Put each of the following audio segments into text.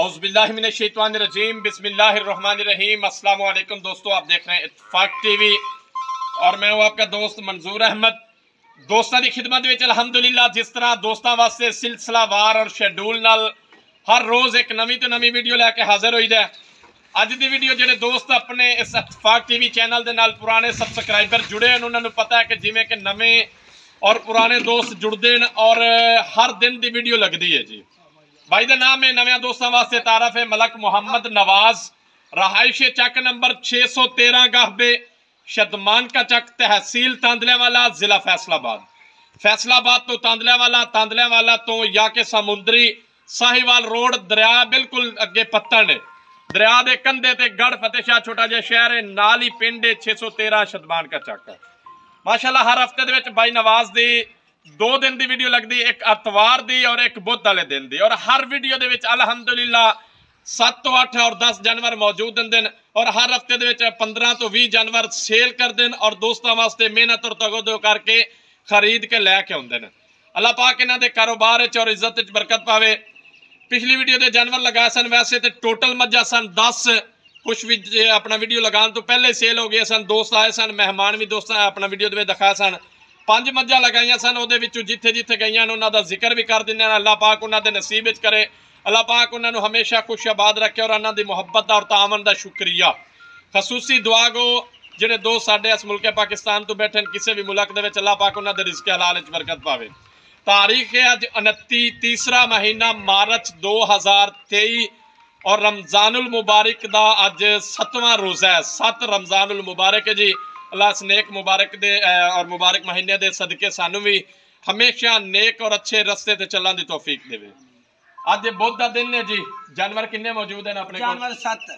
औज़बिल्लिमिनशैतानिर्रजीम बिस्मिल्लाहिर्रहमानिर्रहीम अस्सलाम वालेकुम दोस्तों आप देख रहे हैं इत्तेफाक टीवी और मैं हूं आपका दोस्त मंजूर अहमद ਦੋਸਤਾਂ ਦੀ ਖਿਦਮਤ ਵਿੱਚ ਅਲਹਮਦੁਲਿਲਾ ਜਿਸ ਤਰ੍ਹਾਂ ਦੋਸਤਾਂ ਵਾਸਤੇ ਸਿਲਸਿਲਾਵਾਰ ਔਰ ਸ਼ੈਡਿਊਲ ਨਾਲ ਹਰ ਰੋਜ਼ ਇੱਕ ਨਵੀਂ ਤੋਂ ਨਵੀਂ ਵੀਡੀਓ ਲੈ ਕੇ ਹਾਜ਼ਰ ਹੋਈਦਾ ਹੈ। ਅੱਜ ਦੀ ਵੀਡੀਓ ਜਿਹੜੇ ਦੋਸਤ ਆਪਣੇ ਇਸ ਇਤਫਾਕ ਟੀਵੀ ਚੈਨਲ ਦੇ ਨਾਲ ਪੁਰਾਣੇ ਸਬਸਕ੍ਰਾਈਬਰ ਜੁੜੇ ਹਨ ਉਹਨਾਂ ਨੂੰ ਪਤਾ ਹੈ ਕਿ ਜਿਵੇਂ ਕਿ ਨਵੇਂ ਔਰ ਪੁਰਾਣੇ ਦੋਸਤ ਜੁੜਦੇ ਨੇ ਔਰ ਹਰ ਦਿਨ ਦੀ ਵੀਡੀਓ ਲੱਗਦੀ ਹੈ ਜੀ भाई का नाम है नवे दोस्तों वास्ते तारफ है मलक मोहम्मद नवाज़। रहायश चक नंबर छे सौ तेरह गाहबे शदमान का चक तहसील तांदलेवाला, जिला फैसलाबाद। फैसलाबाद तो तांदलेवाला तांदलेवाला तो या के समुंदरी, साहिवाल रोड, दरिया बिल्कुल अगे पत्तन दरिया के कंधे ते गढ़ फतेह शाह छोटा जहा शहर है, नाल ही पिंड है, छे सौ तेरह शदमान का चक। माशाला हर हफ़्ते भाई नवाज़ की ਦੋ ਦਿਨ ਦੀ ਵੀਡੀਓ ਲੱਗਦੀ ਇੱਕ ਅਤਵਾਰ ਦੀ ਔਰ ਇੱਕ ਬੁੱਧ ਵਾਲੇ ਦਿਨ ਦੀ। ਔਰ ਹਰ ਵੀਡੀਓ ਦੇ ਵਿੱਚ ਅਲਹਮਦੁਲਿਲਾ 7 ਤੋਂ 8 ਔਰ 10 ਜਾਨਵਰ ਮੌਜੂਦ ਹੁੰਦੇ ਨੇ ਔਰ ਹਰ ਹਫ਼ਤੇ ਦੇ ਵਿੱਚ 15 ਤੋਂ 20 ਜਾਨਵਰ ਸੇਲ ਕਰਦੇ ਨੇ ਔਰ ਦੋਸਤਾਂ ਵਾਸਤੇ ਮਿਹਨਤ ਔਰ ਤਗੋਦੋ ਕਰਕੇ ਖਰੀਦ ਕੇ ਲੈ ਕੇ ਆਉਂਦੇ ਨੇ। ਅੱਲਾਹ ਪਾਕ ਇਹਨਾਂ ਦੇ ਕਾਰੋਬਾਰ ਵਿੱਚ ਔਰ ਇੱਜ਼ਤ ਵਿੱਚ ਬਰਕਤ ਪਾਵੇ। ਪਿਛਲੀ ਵੀਡੀਓ ਦੇ ਜਾਨਵਰ ਲਗਾਏ ਸਨ, ਵੈਸੇ ਤੇ ਟੋਟਲ ਮੱਝਾਂ ਸਨ 10 ਕੁਝ ਵੀ ਜੇ ਆਪਣਾ ਵੀਡੀਓ ਲਗਾਉਣ ਤੋਂ ਪਹਿਲੇ ਸੇਲ ਹੋ ਗਏ ਸਨ, ਦੋਸਤ ਆਏ ਸਨ, ਮਹਿਮਾਨ ਵੀ ਦੋਸਤਾਂ ਆਪਣਾ ਵੀਡੀਓ ਦੇ ਵਿੱਚ ਦਿਖਾਇਆ ਸਨ। ਪੰਜ ਮੱਝਾਂ ਲਗਾਈਆਂ ਸਨ, ਉਹਦੇ ਵਿੱਚੋਂ ਜਿੱਥੇ ਜਿੱਥੇ ਗਈਆਂ ਨੇ, ਉਹਨਾਂ ਦਾ ਜ਼ਿਕਰ ਵੀ ਕਰ ਦਿੰਦੇ ਹਾਂ ਅੱਲਾਹ ਪਾਕ ਉਹਨਾਂ ਦੇ ਨਸੀਬ ਵਿੱਚ ਕਰੇ। ਅੱਲਾਹ ਪਾਕ ਉਹਨਾਂ ਨੂੰ ਹਮੇਸ਼ਾ ਖੁਸ਼ ਆਬਾਦ ਰੱਖੇ ਔਰ ਉਹਨਾਂ ਦੀ ਮੁਹੱਬਤ ਦਾ ਔਰ ਤਾਮਨ ਦਾ ਸ਼ੁਕਰੀਆ। ਖਸੂਸੀ ਦੁਆ ਗੋ, ਜਿਹੜੇ ਦੋ ਸਾਡੇ ਇਸ ਮੁਲਕ ਪਾਕਿਸਤਾਨ ਤੋਂ ਬੈਠੇ ਨੇ, ਕਿਸੇ ਵੀ ਮੁਲਕ ਦੇ ਵਿੱਚ ਅੱਲਾਹ ਪਾਕ ਉਹਨਾਂ ਦੇ ਰਿਜ਼ਕ ਹਲਾਲ ਵਿੱਚ ਬਰਕਤ ਪਾਵੇ। ਤਾਰੀਖ ਹੈ ਅੱਜ 29 ਤੀਸਰਾ ਮਹੀਨਾ ਮਾਰਚ 2023 ਔਰ ਰਮਜ਼ਾਨੁਲ ਮੁਬਾਰਕ ਦਾ ਅੱਜ 7ਵਾਂ ਰੋਜ਼ਾ ਹੈ। 7 ਰਮਜ਼ਾਨੁਲ ਮੁਬਾਰਕ ਜੀ। ਅੱਲਾਹ ਇਸ ਨੇਕ ਮੁਬਾਰਕ ਦੇ ਔਰ ਮੁਬਾਰਕ ਮਹੀਨੇ ਦੇ ਸਦਕੇ ਸਾਨੂੰ ਵੀ ਹਮੇਸ਼ਾ ਨੇਕ ਔਰ ਅੱਛੇ ਰਸਤੇ ਤੇ ਚੱਲਣ ਦੀ ਤੌਫੀਕ ਦੇਵੇ। ਅੱਜ ਬੁੱਧ ਦਾ ਦਿਨ ਹੈ ਜੀ। ਜਾਨਵਰ ਕਿੰਨੇ ਮੌਜੂਦ ਹਨ ਆਪਣੇ ਕੋਲ? ਜਾਨਵਰ 7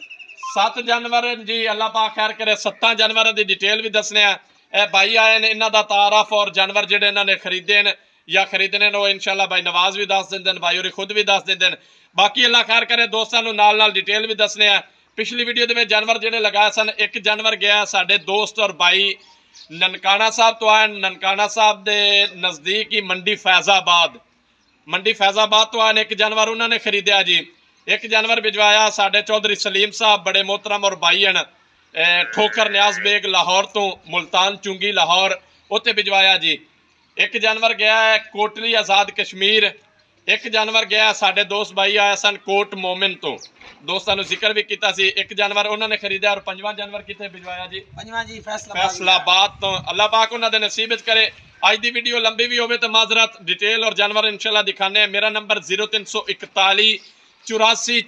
ਸੱਤ ਜਾਨਵਰ ਜੀ ਅੱਲਾਹ ਪਾਕ ਖੈਰ ਕਰੇ ਸੱਤਾਂ ਜਾਨਵਰਾਂ ਦੀ ਡਿਟੇਲ ਵੀ ਦੱਸਨੇ ਆ। ਇਹ ਭਾਈ ਆਏ ਨੇ ਇਹਨਾਂ ਦਾ ਤਾਰਫ ਔਰ ਜਾਨਵਰ ਜਿਹੜੇ ਇਹਨਾਂ ਨੇ ਖਰੀਦੇ ਨੇ ਜਾਂ ਖਰੀਦਣੇ ਨੇ ਉਹ ਇਨਸ਼ਾਅੱਲਾ ਭਾਈ ਨਵਾਜ਼ ਵੀ ਦੱਸ ਦਿੰਦੇ ਨੇ ਭਾਈ ਹੋਰੀ ਖੁਦ ਵੀ ਦੱਸ ਦਿੰਦੇ ਨੇ। ਬਾਕੀ ਅੱਲਾਹ ਖੈਰ ਕਰੇ ਦੋਸਤਾਂ ਨੂੰ ਨਾਲ ਨਾਲ ਡਿਟੇਲ ਵੀ ਦੱਸਨੇ ਆ। ਪਿਛਲੀ ਵੀਡੀਓ ਦੇ ਵਿੱਚ ਜਾਨਵਰ ਜਿਹੜੇ ਲਗਾਏ ਸਨ, ਇੱਕ ਜਾਨਵਰ ਗਿਆ ਸਾਡੇ ਦੋਸਤ ਔਰ ਬਾਈ ਨਨਕਾਣਾ ਸਾਹਿਬ ਤੋਂ ਆਏ ਨਨਕਾਣਾ ਸਾਹਿਬ ਦੇ ਨਜ਼ਦੀਕ ਹੀ ਮੰਡੀ ਫੈਜ਼ਾਬਾਦ। ਮੰਡੀ ਫੈਜ਼ਾਬਾਦ ਤੋਂ ਆਏ ਨੇ, ਇੱਕ ਜਾਨਵਰ ਉਹਨਾਂ ਨੇ ਖਰੀਦਿਆ ਜੀ। ਇੱਕ ਜਾਨਵਰ ਭਿਜਵਾਇਆ ਸਾਡੇ ਚੌਧਰੀ ਸਲੀਮ ਸਾਹਿਬ, ਬੜੇ ਮੋਹਤਰਮ ਔਰ ਬਾਈ ਹਨ। ਠੋਕਰ ਨਿਆਜ਼ ਬੇਗ ਲਾਹੌਰ ਤੋਂ, ਮੁਲਤਾਨ ਚੁੰਗੀ ਲਾਹੌਰ, ਉੱਥੇ ਭਿਜਵਾਇਆ ਜੀ। ਇੱਕ ਜਾਨਵਰ ਗਿਆ ਹੈ ਕੋਟਲੀ ਆਜ਼ਾਦ ਕਸ਼ਮੀਰ। ਇੱਕ ਜਾਨਵਰ ਗਿਆ ਸਾਡੇ ਦੋਸਤ ਭਾਈ ਆਏ ਸਨ ਕੋਟ ਮੋਮਿਨ ਤੋਂ। ਦੋਸਤਾਂ ਨੂੰ ਜ਼ਿਕਰ ਵੀ ਕੀਤਾ ਸੀ ਇੱਕ ਜਾਨਵਰ ਉਹਨਾਂ ਨੇ ਖਰੀਦਿਆ ਔਰ ਪੰਜਵਾਂ ਜਾਨਵਰ ਕਿੱਥੇ ਭਿਜਵਾਇਆ ਜੀ? ਪੰਜਵਾਂ ਜੀ ਫੈਸਲਾ ਫੈਸਲਾਬਾਦ ਤੋਂ। ਅੱਲਾਹ ਪਾਕ ਉਹਨਾਂ ਦੇ ਨਸੀਬ ਵਿੱਚ ਕਰੇ। ਅੱਜ ਦੀ ਵੀਡੀਓ ਲੰਬੀ ਵੀ ਹੋਵੇ ਤਾਂ ਮਾਜ਼ਰਤ ਡਿਟੇਲ ਔਰ ਜਾਨਵਰ ਇਨਸ਼ਾਅੱਲਾ ਦਿਖਾਣੇ ਆ ਮੇਰਾ ਨੰਬਰ 0341 84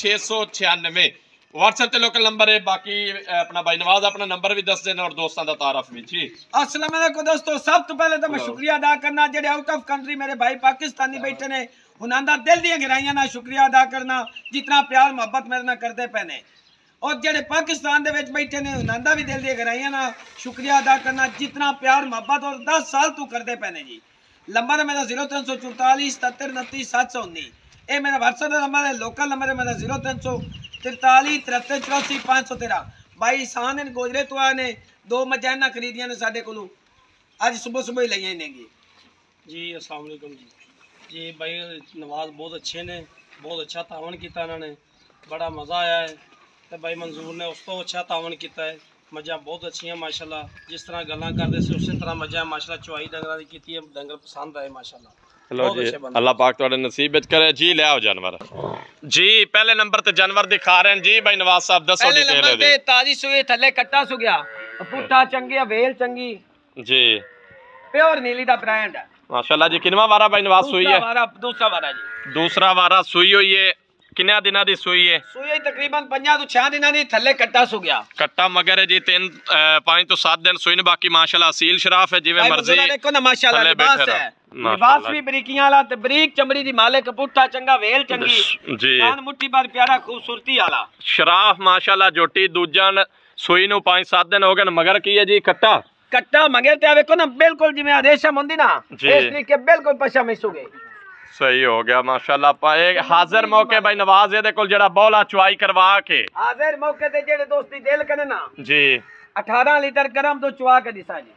696 WhatsApp ਤੇ ਲੋਕਲ ਨੰਬਰ ਹੈ ਬਾਕੀ ਆਪਣਾ ਬਾਈ ਨਵਾਜ਼ ਆਪਣਾ ਨੰਬਰ ਵੀ ਦੱਸ ਦੇਣਾ ਔਰ ਦੋਸਤਾਂ ਦਾ ਤਾਰਫ ਵੀ ਜੀ ਅਸਲਾਮ ਵਾਲੇਕੁਮ ਦੋਸਤੋ ਸਭ ਤੋਂ ਪਹਿਲੇ ਤਾਂ ਮੈਂ ਸ਼ੁਕਰੀਆ ਅਦਾ ਕਰਨਾ ਜਿਹੜੇ ਆਊਟ ਆਫ ਕੰਟਰੀ ਮੇਰੇ ਭਾਈ ਪਾਕਿਸਤਾਨੀ ਬੈਠੇ ਨੇ ਉਹਨਾਂ ਦਾ ਦਿਲ ਦੀਆਂ ਗਹਿਰਾਈਆਂ ਨਾਲ ਸ਼ੁਕਰੀਆ ਅਦਾ ਕਰਨਾ ਜਿਤਨਾ ਪਿਆਰ ਮੁਹੱਬਤ ਮੇਰੇ ਨਾਲ ਕਰਦੇ ਪਏ ਨੇ। ਔਰ ਜਿਹੜੇ ਪਾਕਿਸਤਾਨ ਦੇ ਵਿੱਚ ਬੈਠੇ ਨੇ ਉਹਨਾਂ ਦਾ ਵੀ ਦਿਲ ਦੀਆਂ ਗਹਿਰਾਈਆਂ ਨਾਲ ਸ਼ੁਕਰੀਆ ਅਦਾ ਕਰਨਾ ਜਿਤਨਾ ਪਿਆਰ ਮੁਹੱਬਤ ਔਰ 10 ਸਾਲ ਤੋਂ ਕਰਦੇ ਪਏ ਨੇ ਜੀ। ਨੰਬਰ ਹੈ ਮੇਰਾ 0344 7729 719 ਇਹ ਮੇਰਾ WhatsApp ਦਾ ਨੰਬਰ ਹੈ ਲੋਕਲ ਨੰਬਰ ਹੈ, ਮੇਰਾ 0343 7384 513 ਬਾਈ ਸਾਨ ਨੇ ਗੋਜਰੇ ਤੋਂ ਆਏ ਨੇ, ਦੋ ਮੱਝਾਂ ਇਹਨਾਂ ਖਰੀਦੀਆਂ ਨੇ ਸਾਡੇ ਕੋਲੋਂ। ਅੱਜ ਸਵੇਰ ਸਵੇਰ ਹੀ ਲਈਆਂ ਨੇ ਜੀ ਜੀ ਅਸਲਾਮ ਵਾਲੇਕੁਮ ਜੀ। ਜੀ, ਬਾਈ, ਨਵਾਜ਼ ਬਹੁਤ ਅੱਛੇ ਨੇ, ਬਹੁਤ ਅੱਛਾ ਤਾਵਨ ਕੀਤਾ ਇਹਨਾਂ ਨੇ। ਬੜਾ ਮਜ਼ਾ ਆਇਆ ਹੈ। ਤੇ ਬਾਈ ਮਨਜ਼ੂਰ ਨੇ ਉਸ ਤੋਂ ਅੱਛਾ ਤਾਵਨ ਕੀਤਾ ਹੈ। ਮੱਝਾਂ ਬਹੁਤ ਅੱਛੀਆਂ, ਮਾਸ਼ਾਅੱਲਾ। ਜਿਸ ਤਰ੍ਹਾਂ ਗੱਲਾਂ ਕਰਦੇ ਸੀ, ਉਸੇ ਤਰ੍ਹਾਂ ਮੱਝਾਂ ਮਾਸ਼ਾਅੱਲਾ ਚੁਆਈ ਡੰਗਰਾਂ ਦੀ ਕੀਤੀ ਹੈ, ਡੰਗਰ ਪਸੰਦ ਆਏ, ਮਾਸ਼ਾਅੱਲਾ। ਲੋ ਜੀ। ਅੱਲਾਹ ਪਾਕ ਤੁਹਾਡੇ ਨਸੀਬ ਵਿੱਚ ਕਰੇ ਜੀ ਲਿਆਓ ਜਾਨਵਰ। ਜੀ ਪਹਿਲੇ ਨੰਬਰ ਤੇ ਜਾਨਵਰ ਦਿਖਾ ਰਹੇ ਨੇ। ਜੀ ਬਾਈ ਨਵਾਜ਼ ਸਾਹਿਬ ਦੱਸੋ ਪਹਿਲੇ ਡਿਟੇਲ ਨੰਬਰ ਤੇ ਇਹਦੀ ਤਾਜੀ ਸੂਈ ਥੱਲੇ ਕੱਟਾ ਸੁਗਿਆ। ਪੁੱਠਾ ਚੰਗੀ ਵੇਲ ਚੰਗੀ। ਜੀ। ਪਿਓਰ ਨੀਲੀ ਦਾ ਬ੍ਰਾਂਡ ਹੈ। ਮਾਸ਼ਾਅੱਲਾ ਜੀ ਕਿੰਨਵਾ ਵਾਰਾ ਬਾਈ ਨਵਾਜ਼ ਸੂਈ ਦੂਸਰਾ ਹੈ? ਵਾਰਾ ਦੂਸਰਾ ਵਾਰਾ ਜੀ। ਦੂਸਰਾ ਵਾਰਾ ਸੂਈ ਹੋਈ ਹੈ ਕਿੰਨਿਆਂ ਦਿਨਾਂ ਦੀ ਸੂਈ ਹੈ ਸੂਈ ਤਕਰੀਬਨ 5 ਤੋਂ 6 ਦਿਨਾਂ ਦੀ ਥੱਲੇ ਕੱਟਾ ਸੁਗਿਆ ਕੱਟਾ ਮਗਰ ਹੈ ਜੀ 3 5 ਤੋਂ 7 ਦਿਨ ਸੂਈ ਨੇ ਬਾਕੀ ਮਾਸ਼ਾਅੱਲਾ ਅਸੀਲ ਸ਼ਰਾਫ ਹੈ ਜਿਵੇਂ ਮਰਜ਼ੀ ਦੇਖੋ ਨਾ ਮਾਸ਼ਾਅੱਲਾ ਲਿਬਾਸ ਹੈ। ਲਿਬਾਸ। ਵੀ ਬਰੀਕੀਆਂ ਵਾਲਾ ਤੇ ਬਰੀਕ ਚਮੜੀ ਦੀ ਮਾਲਕ ਪੁੱਠਾ ਚੰਗਾ ਵੇਲ ਚੰਗੀ। ਜੀ। ਕਾਨ ਮੁੱਠੀ ਬਾਰ ਪਿਆਰਾ ਖੂਬਸੂਰਤੀ ਵਾਲਾ। ਸ਼ਰਾਫ ਮਾਸ਼ਾਅੱਲਾ ਜੋਟੀ ਦੂਜਾ ਸੂਈ ਨੂੰ 5-7 ਦਿਨ ਹੋ ਗਏ ਮਗਰ ਕੀ ਹੈ ਜੀ ਕੱਟਾ? ਕੱਟਾ ਮਗਰ ਤੇ ਆ ਵੇਖੋ ਨਾ ਬਿਲਕੁਲ ਜਿਵੇਂ ਆਦੇਸ਼ਮ ਹੁੰਦੀ ਨਾ। ਇਸ ਤਰੀਕੇ ਬਿਲਕੁਲ ਪਛਾ ਮਿਸੂਗੇ ਸਹੀ ਹੋ ਗਿਆ ਮਾਸ਼ਾਅੱਲਾ ਆਪਾਂ ਇਹ ਹਾਜ਼ਰ ਮੌਕੇ ਬਾਈ ਨਵਾਜ਼ ਇਹਦੇ ਕੋਲ ਜਿਹੜਾ ਬੌਲਾ ਚੁਆਈ ਕਰਵਾ ਕੇ ਹਾਜ਼ਰ ਮੌਕੇ ਤੇ ਜਿਹੜੇ ਦੋਸਤੀ ਦਿਲ ਕਰੇ ਨਾ ਜੀ 18 ਲੀਟਰ ਗਰਮ ਤੋਂ ਚੁਆ ਕੇ ਦਿਸਾ ਜੀ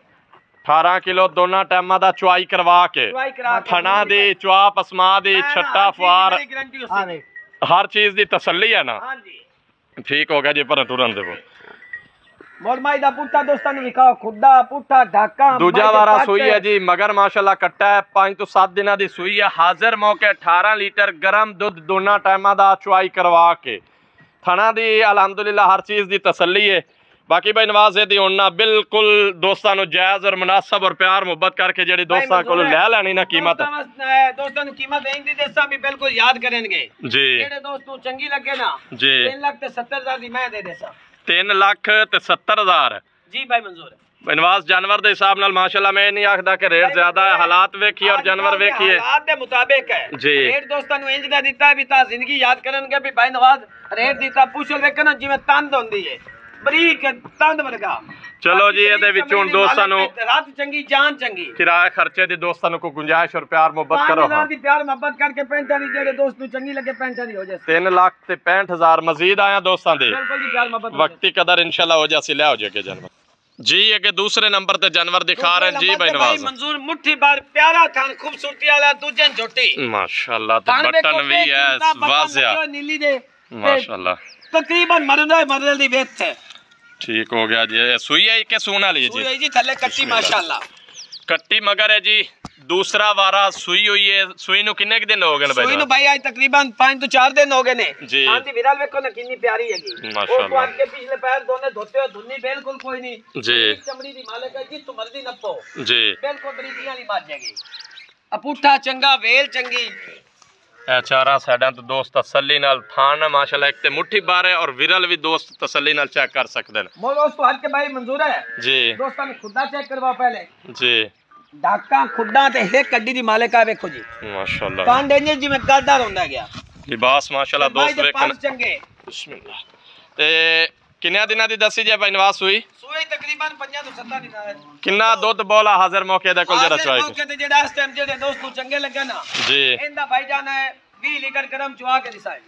18 ਕਿਲੋ ਦੋਨਾਂ ਟਾਈਮਾਂ ਦਾ ਚੁਆਈ ਕਰਵਾ ਕੇ ਚੁਆਈ ਕਰਾ ਕੇ ਥਣਾ ਦੀ ਚੁਆ ਪਸਮਾ ਦੀ ਛੱਟਾ ਫੁਆਰ ਗਾਰੰਟੀ ਉਸੇ ਹਰ ਚੀਜ਼ ਦੀ ਤਸੱਲੀ ਹੈ ਨਾ ਹਾਂਜੀ ਠੀਕ ਹੋ ਗਿਆ ਜੀ ਪਰ ਟੁਰਨ ਦੇਵੋ ਮੋਰਮਾਈ ਦਾ ਪੁੱਠਾ ਦੋਸਤਾਂ ਨੂੰ ਵਿਖਾਓ ਖੁੱਡਾ ਪੁੱਠਾ ਢਾਕਾ ਦੂਜਾ ਦੇ ਵਾਰਾ। ਸੂਈ ਹੈ ਜੀ ਮਗਰ ਮਾਸ਼ਾਅੱਲਾ ਕੱਟਾ ਹੈ 5 ਤੋਂ 7 ਦਿਨਾਂ ਦੀ ਸੂਈ ਹੈ। ਹਾਜ਼ਰ ਮੌਕੇ 18 ਲੀਟਰ ਗਰਮ ਦੁੱਧ ਦੋਨਾਂ ਟਾਈਮਾਂ ਦਾ ਚੁਆਈ ਕਰਵਾ ਕੇ। ਥਣਾ ਦੀ ਅਲਹਮਦੁਲਿਲਾ ਹਰ ਚੀਜ਼ ਦੀ ਤਸੱਲੀ ਹੈ ਬਾਕੀ ਭਾਈ ਨਵਾਜ਼ ਇਹਦੀ ਉਹਨਾਂ ਬਿਲਕੁਲ ਦੋਸਤਾਂ ਨੂੰ ਜਾਇਜ਼ ਔਰ ਮੁਨਾਸਬ ਔਰ ਪਿਆਰ ਮੁਹੱਬਤ ਕਰਕੇ ਜਿਹੜੀ ਦੋਸਤਾਂ ਕੋਲੋਂ। ਲੈ ਲੈਣੀ ਨਾ ਕੀਮਤ। ਦੋਸਤਾਂ ਨੂੰ ਕੀਮਤ ਇੰਦੀ ਦੇਸਾਂ ਵੀ ਬਿਲਕੁਲ ਯਾਦ ਕਰਨਗੇ। ਜੀ। ਜਿਹੜੇ ਦੋਸਤ ਨੂੰ ਚੰਗੀ ਲੱਗੇ ਨਾ ਜੀ। 3 ਲੱਖ ਤੇ 70 ਹਜ਼ਾਰ ਦੀ ਮੈਂ ਦੇ ਦੇਸਾਂ 3 ਲੱਖ ਤੇ 70 ਹਜ਼ਾਰ। ਜੀ ਭਾਈ ਮਨਜ਼ੂਰ। ਹੈ ਬਨਵਾਸ ਜਾਨਵਰ ਦੇ ਹਿਸਾਬ ਨਾਲ ਮਾਸ਼ਾਅੱਲਾ ਮੈਂ ਨਹੀਂ ਆਖਦਾ ਕਿ ਰੇਟ ਜ਼ਿਆਦਾ ਹੈ ਹਾਲਾਤ ਵੇਖੀਏ ਔਰ ਜਾਨਵਰ ਵੇਖੀਏ। ਹਾਲਾਤ ਦੇ ਮੁਤਾਬਿਕ ਹੈ। ਜੀ। ਰੇਟ ਦੋਸਤਾਂ ਨੂੰ ਇੰਜ ਦਾ ਦਿੱਤਾ ਵੀ ਤਾਂ ਜ਼ਿੰਦਗੀ ਯਾਦ ਕਰਨਗੇ ਵੀ ਭਾਈ ਨਵਾਜ਼ ਰੇਟ ਦਿੱਤਾ ਪੁੱਛਲ ਵੇਖਣਾ ਜਿਵੇਂ ਤੰਦ ਹੁੰਦੀ ਹੈ ਬਰੀਕ ਤੰਦ ਵਰਗਾ। ਚਲੋ ਜੀ ਇਹਦੇ ਵਿੱਚ ਹੁਣ ਦੋਸਤਾਂ ਨੂੰ ਰਾਤ ਚੰਗੀ ਜਾਨ ਚੰਗੀ। ਕਿਰਾਏ ਖਰਚੇ ਦੀ ਦੋਸਤਾਂ ਨੂੰ ਕੋਈ ਗੁੰਜਾਇਸ਼ ਔਰ ਪਿਆਰ ਮੁਹੱਬਤ ਕਰੋ ਹਾਂ। ਦੀ ਪਿਆਰ ਮੁਹੱਬਤ ਕਰਕੇ ਪੈਂਟਾਂ ਦੀ ਜਿਹੜੇ ਦੋਸਤ ਨੂੰ ਚੰਗੀ ਲੱਗੇ ਪੈਂਟਾਂ ਦੀ ਹੋ ਜਾਏ। 3 ਲੱਖ ਤੇ 65000 ਮਜ਼ੀਦ ਆਇਆ ਦੋਸਤਾਂ ਦੇ। ਬਿਲਕੁਲ ਜੀ ਪਿਆਰ ਮੁਹੱਬਤ। ਵਕਤੀ ਕਦਰ ਇਨਸ਼ਾਅੱਲਾ ਹੋ ਜਾਸੀ ਲੈ ਹੋ ਜਾਏਗੇ ਜਾਨਵਰ। ਜੀ ਅੱਗੇ ਦੂਸਰੇ ਨੰਬਰ ਤੇ ਜਾਨਵਰ ਦਿਖਾ ਰਹੇ ਜੀ ਤੇ ਨਵਾਜ਼ ਮੰਜ਼ੂਰ ਮੁੱਠੀ ਬਾਰ ਪਿਆਰਾ ਥਾਨ ਖੂਬਸੂਰਤੀ ਵਾਲਾ ਦੂਜੇ ਝੋਟੀ ਮਾਸ਼ਾਅੱਲਾ ਤੇ ਬਟਨ ਵੀ ਬਟਨ ਵਾਜ਼ਿਆ। ਨੀਲੀ ਦੇ। ਮਾਸ਼ਾਅੱਲਾ। ਤਕਰੀਬਨ ਮਰਦਾ ਮਰਦਲ ਦੀ ਵੇਚ ਹੈ। ਠੀਕ ਹੋ ਗਿਆ ਜੀ ਇਹ ਸੂਈ ਹੈ ਕਿ ਸੂਣ ਵਾਲੀ ਹੈ ਸੂਈ ਜੀ ਹੋਈ ਜੀ ਥੱਲੇ ਕੱਟੀ। ਮਾਸ਼ਾਅੱਲਾ। ਕੱਟੀ ਮਗਰ ਹੈ ਜੀ ਦੂਸਰਾ ਵਾਰਾ ਸੂਈ ਹੋਈ ਹੈ ਸੂਈ ਨੂੰ ਕਿੰਨੇ ਕੁ ਦਿਨ ਹੋ ਗਏ ਨੇ ਸੂਈ ਨੂੰ ਭਾਈ ਅੱਜ ਤਕਰੀਬਨ 5 ਤੋਂ 4 ਦਿਨ ਹੋ ਗਏ ਨੇ। ਜੀ। ਹਾਂ ਦੀ ਵਿਰਲ ਵੇਖੋ ਨਾ ਕਿੰਨੀ ਪਿਆਰੀ ਹੈਗੀ ਮਾਸ਼ਾਅੱਲਾ। ਉਹ ਕੁਆਟ ਕੇ ਪਿਛਲੇ ਪੈਰ ਦੋਨੇ ਧੋਤੇ ਹੋ ਧੁੰਨੀ ਬਿਲਕੁਲ ਕੋਈ ਨਹੀਂ। ਜੀ। ਚਮੜੀ ਦੀ ਮਾਲਕ ਹੈ ਜਿੱਤ ਮਰਜ਼ੀ ਨੱਪੋ। ਜੀ। ਬਿਲਕੁਲ ਬਰੀਕੀਆਂ ਨਹੀਂ ਬਾਜ ਜਾਏਗੀ ਅਪੂਠਾ ਚੰਗਾ ਵੇਲ ਚੰਗੀ। ਚਾਰਾ ਸਾਡਾਂ ਤੋਂ ਦੋਸਤ ਤਸੱਲੀ ਨਾਲ ਥਾਨ ਮਾਸ਼ਾਅੱਲਾ ਇੱਕ ਤੇ ਮੁੱਠੀ ਬਾਰ ਹੈ ਔਰ ਵਿਰਲ ਵੀ ਦੋਸਤ ਤਸੱਲੀ ਨਾਲ ਚੈੱਕ ਕਰ ਸਕਦੇ ਨੇ। ਮੋਲ ਉਸ ਤੋਂ ਹਟ ਕੇ ਭਾਈ ਮਨਜ਼ੂਰ ਹੈ। ਜੀ। ਦੋਸਤਾਂ ਨੂੰ ਖੁੱਦਾ ਚੈੱਕ ਕਰਵਾਓ ਪਹਿਲੇ। ਜੀ। ਡਾਕਾਂ ਖੁੱਡਾਂ ਤੇ ਇੱਕ ਕੱਡੀ ਦੀ ਮਾਲਕ ਵੇਖੋ ਜੀ। ਮਾਸ਼ਾਅੱਲਾ। ਕਾਂਡ ਇੰਜ ਜਿਵੇਂ ਗਾਡਾ ਹੁੰਦਾ ਗਿਆ। ਲਿਬਾਸ ਮਾਸ਼ਾਅੱਲਾ ਦੋਸਤ ਵੇਖਣ। ਚੰਗੇ। ਬਿਸਮਿਲ੍ਲਾ ਤੇ ਕਿੰਨਿਆਂ ਦਿਨਾਂ ਦੀ ਦੱਸੀ ਜੇ ਭਾਈ ਨਵਾਜ਼ ਸੂਈ? ਸੂਈ ਤਕਰੀਬਨ 5 ਤੋਂ 7 ਦਿਨਾਂ ਹੈ ਕਿੰਨਾ ਦੁੱਧ ਬੋਲਾ ਹਾਜ਼ਰ ਮੌਕੇ ਦੇ ਕੋਲ ਜਰਾ ਚੁਆਈ ਮੌਕੇ ਤੇ ਜਿਹੜਾ ਇਸ ਟਾਈਮ ਜਿਹੜੇ ਦੋਸਤ ਨੂੰ ਚੰਗੇ ਲੱਗੇ ਨਾ ਜੀ। ਇਹਦਾ ਭਾਈ ਜਾਨ ਹੈ 20 ਲੀਟਰ ਗਰਮ ਚੁਆ ਕੇ ਦਿਸਾਈ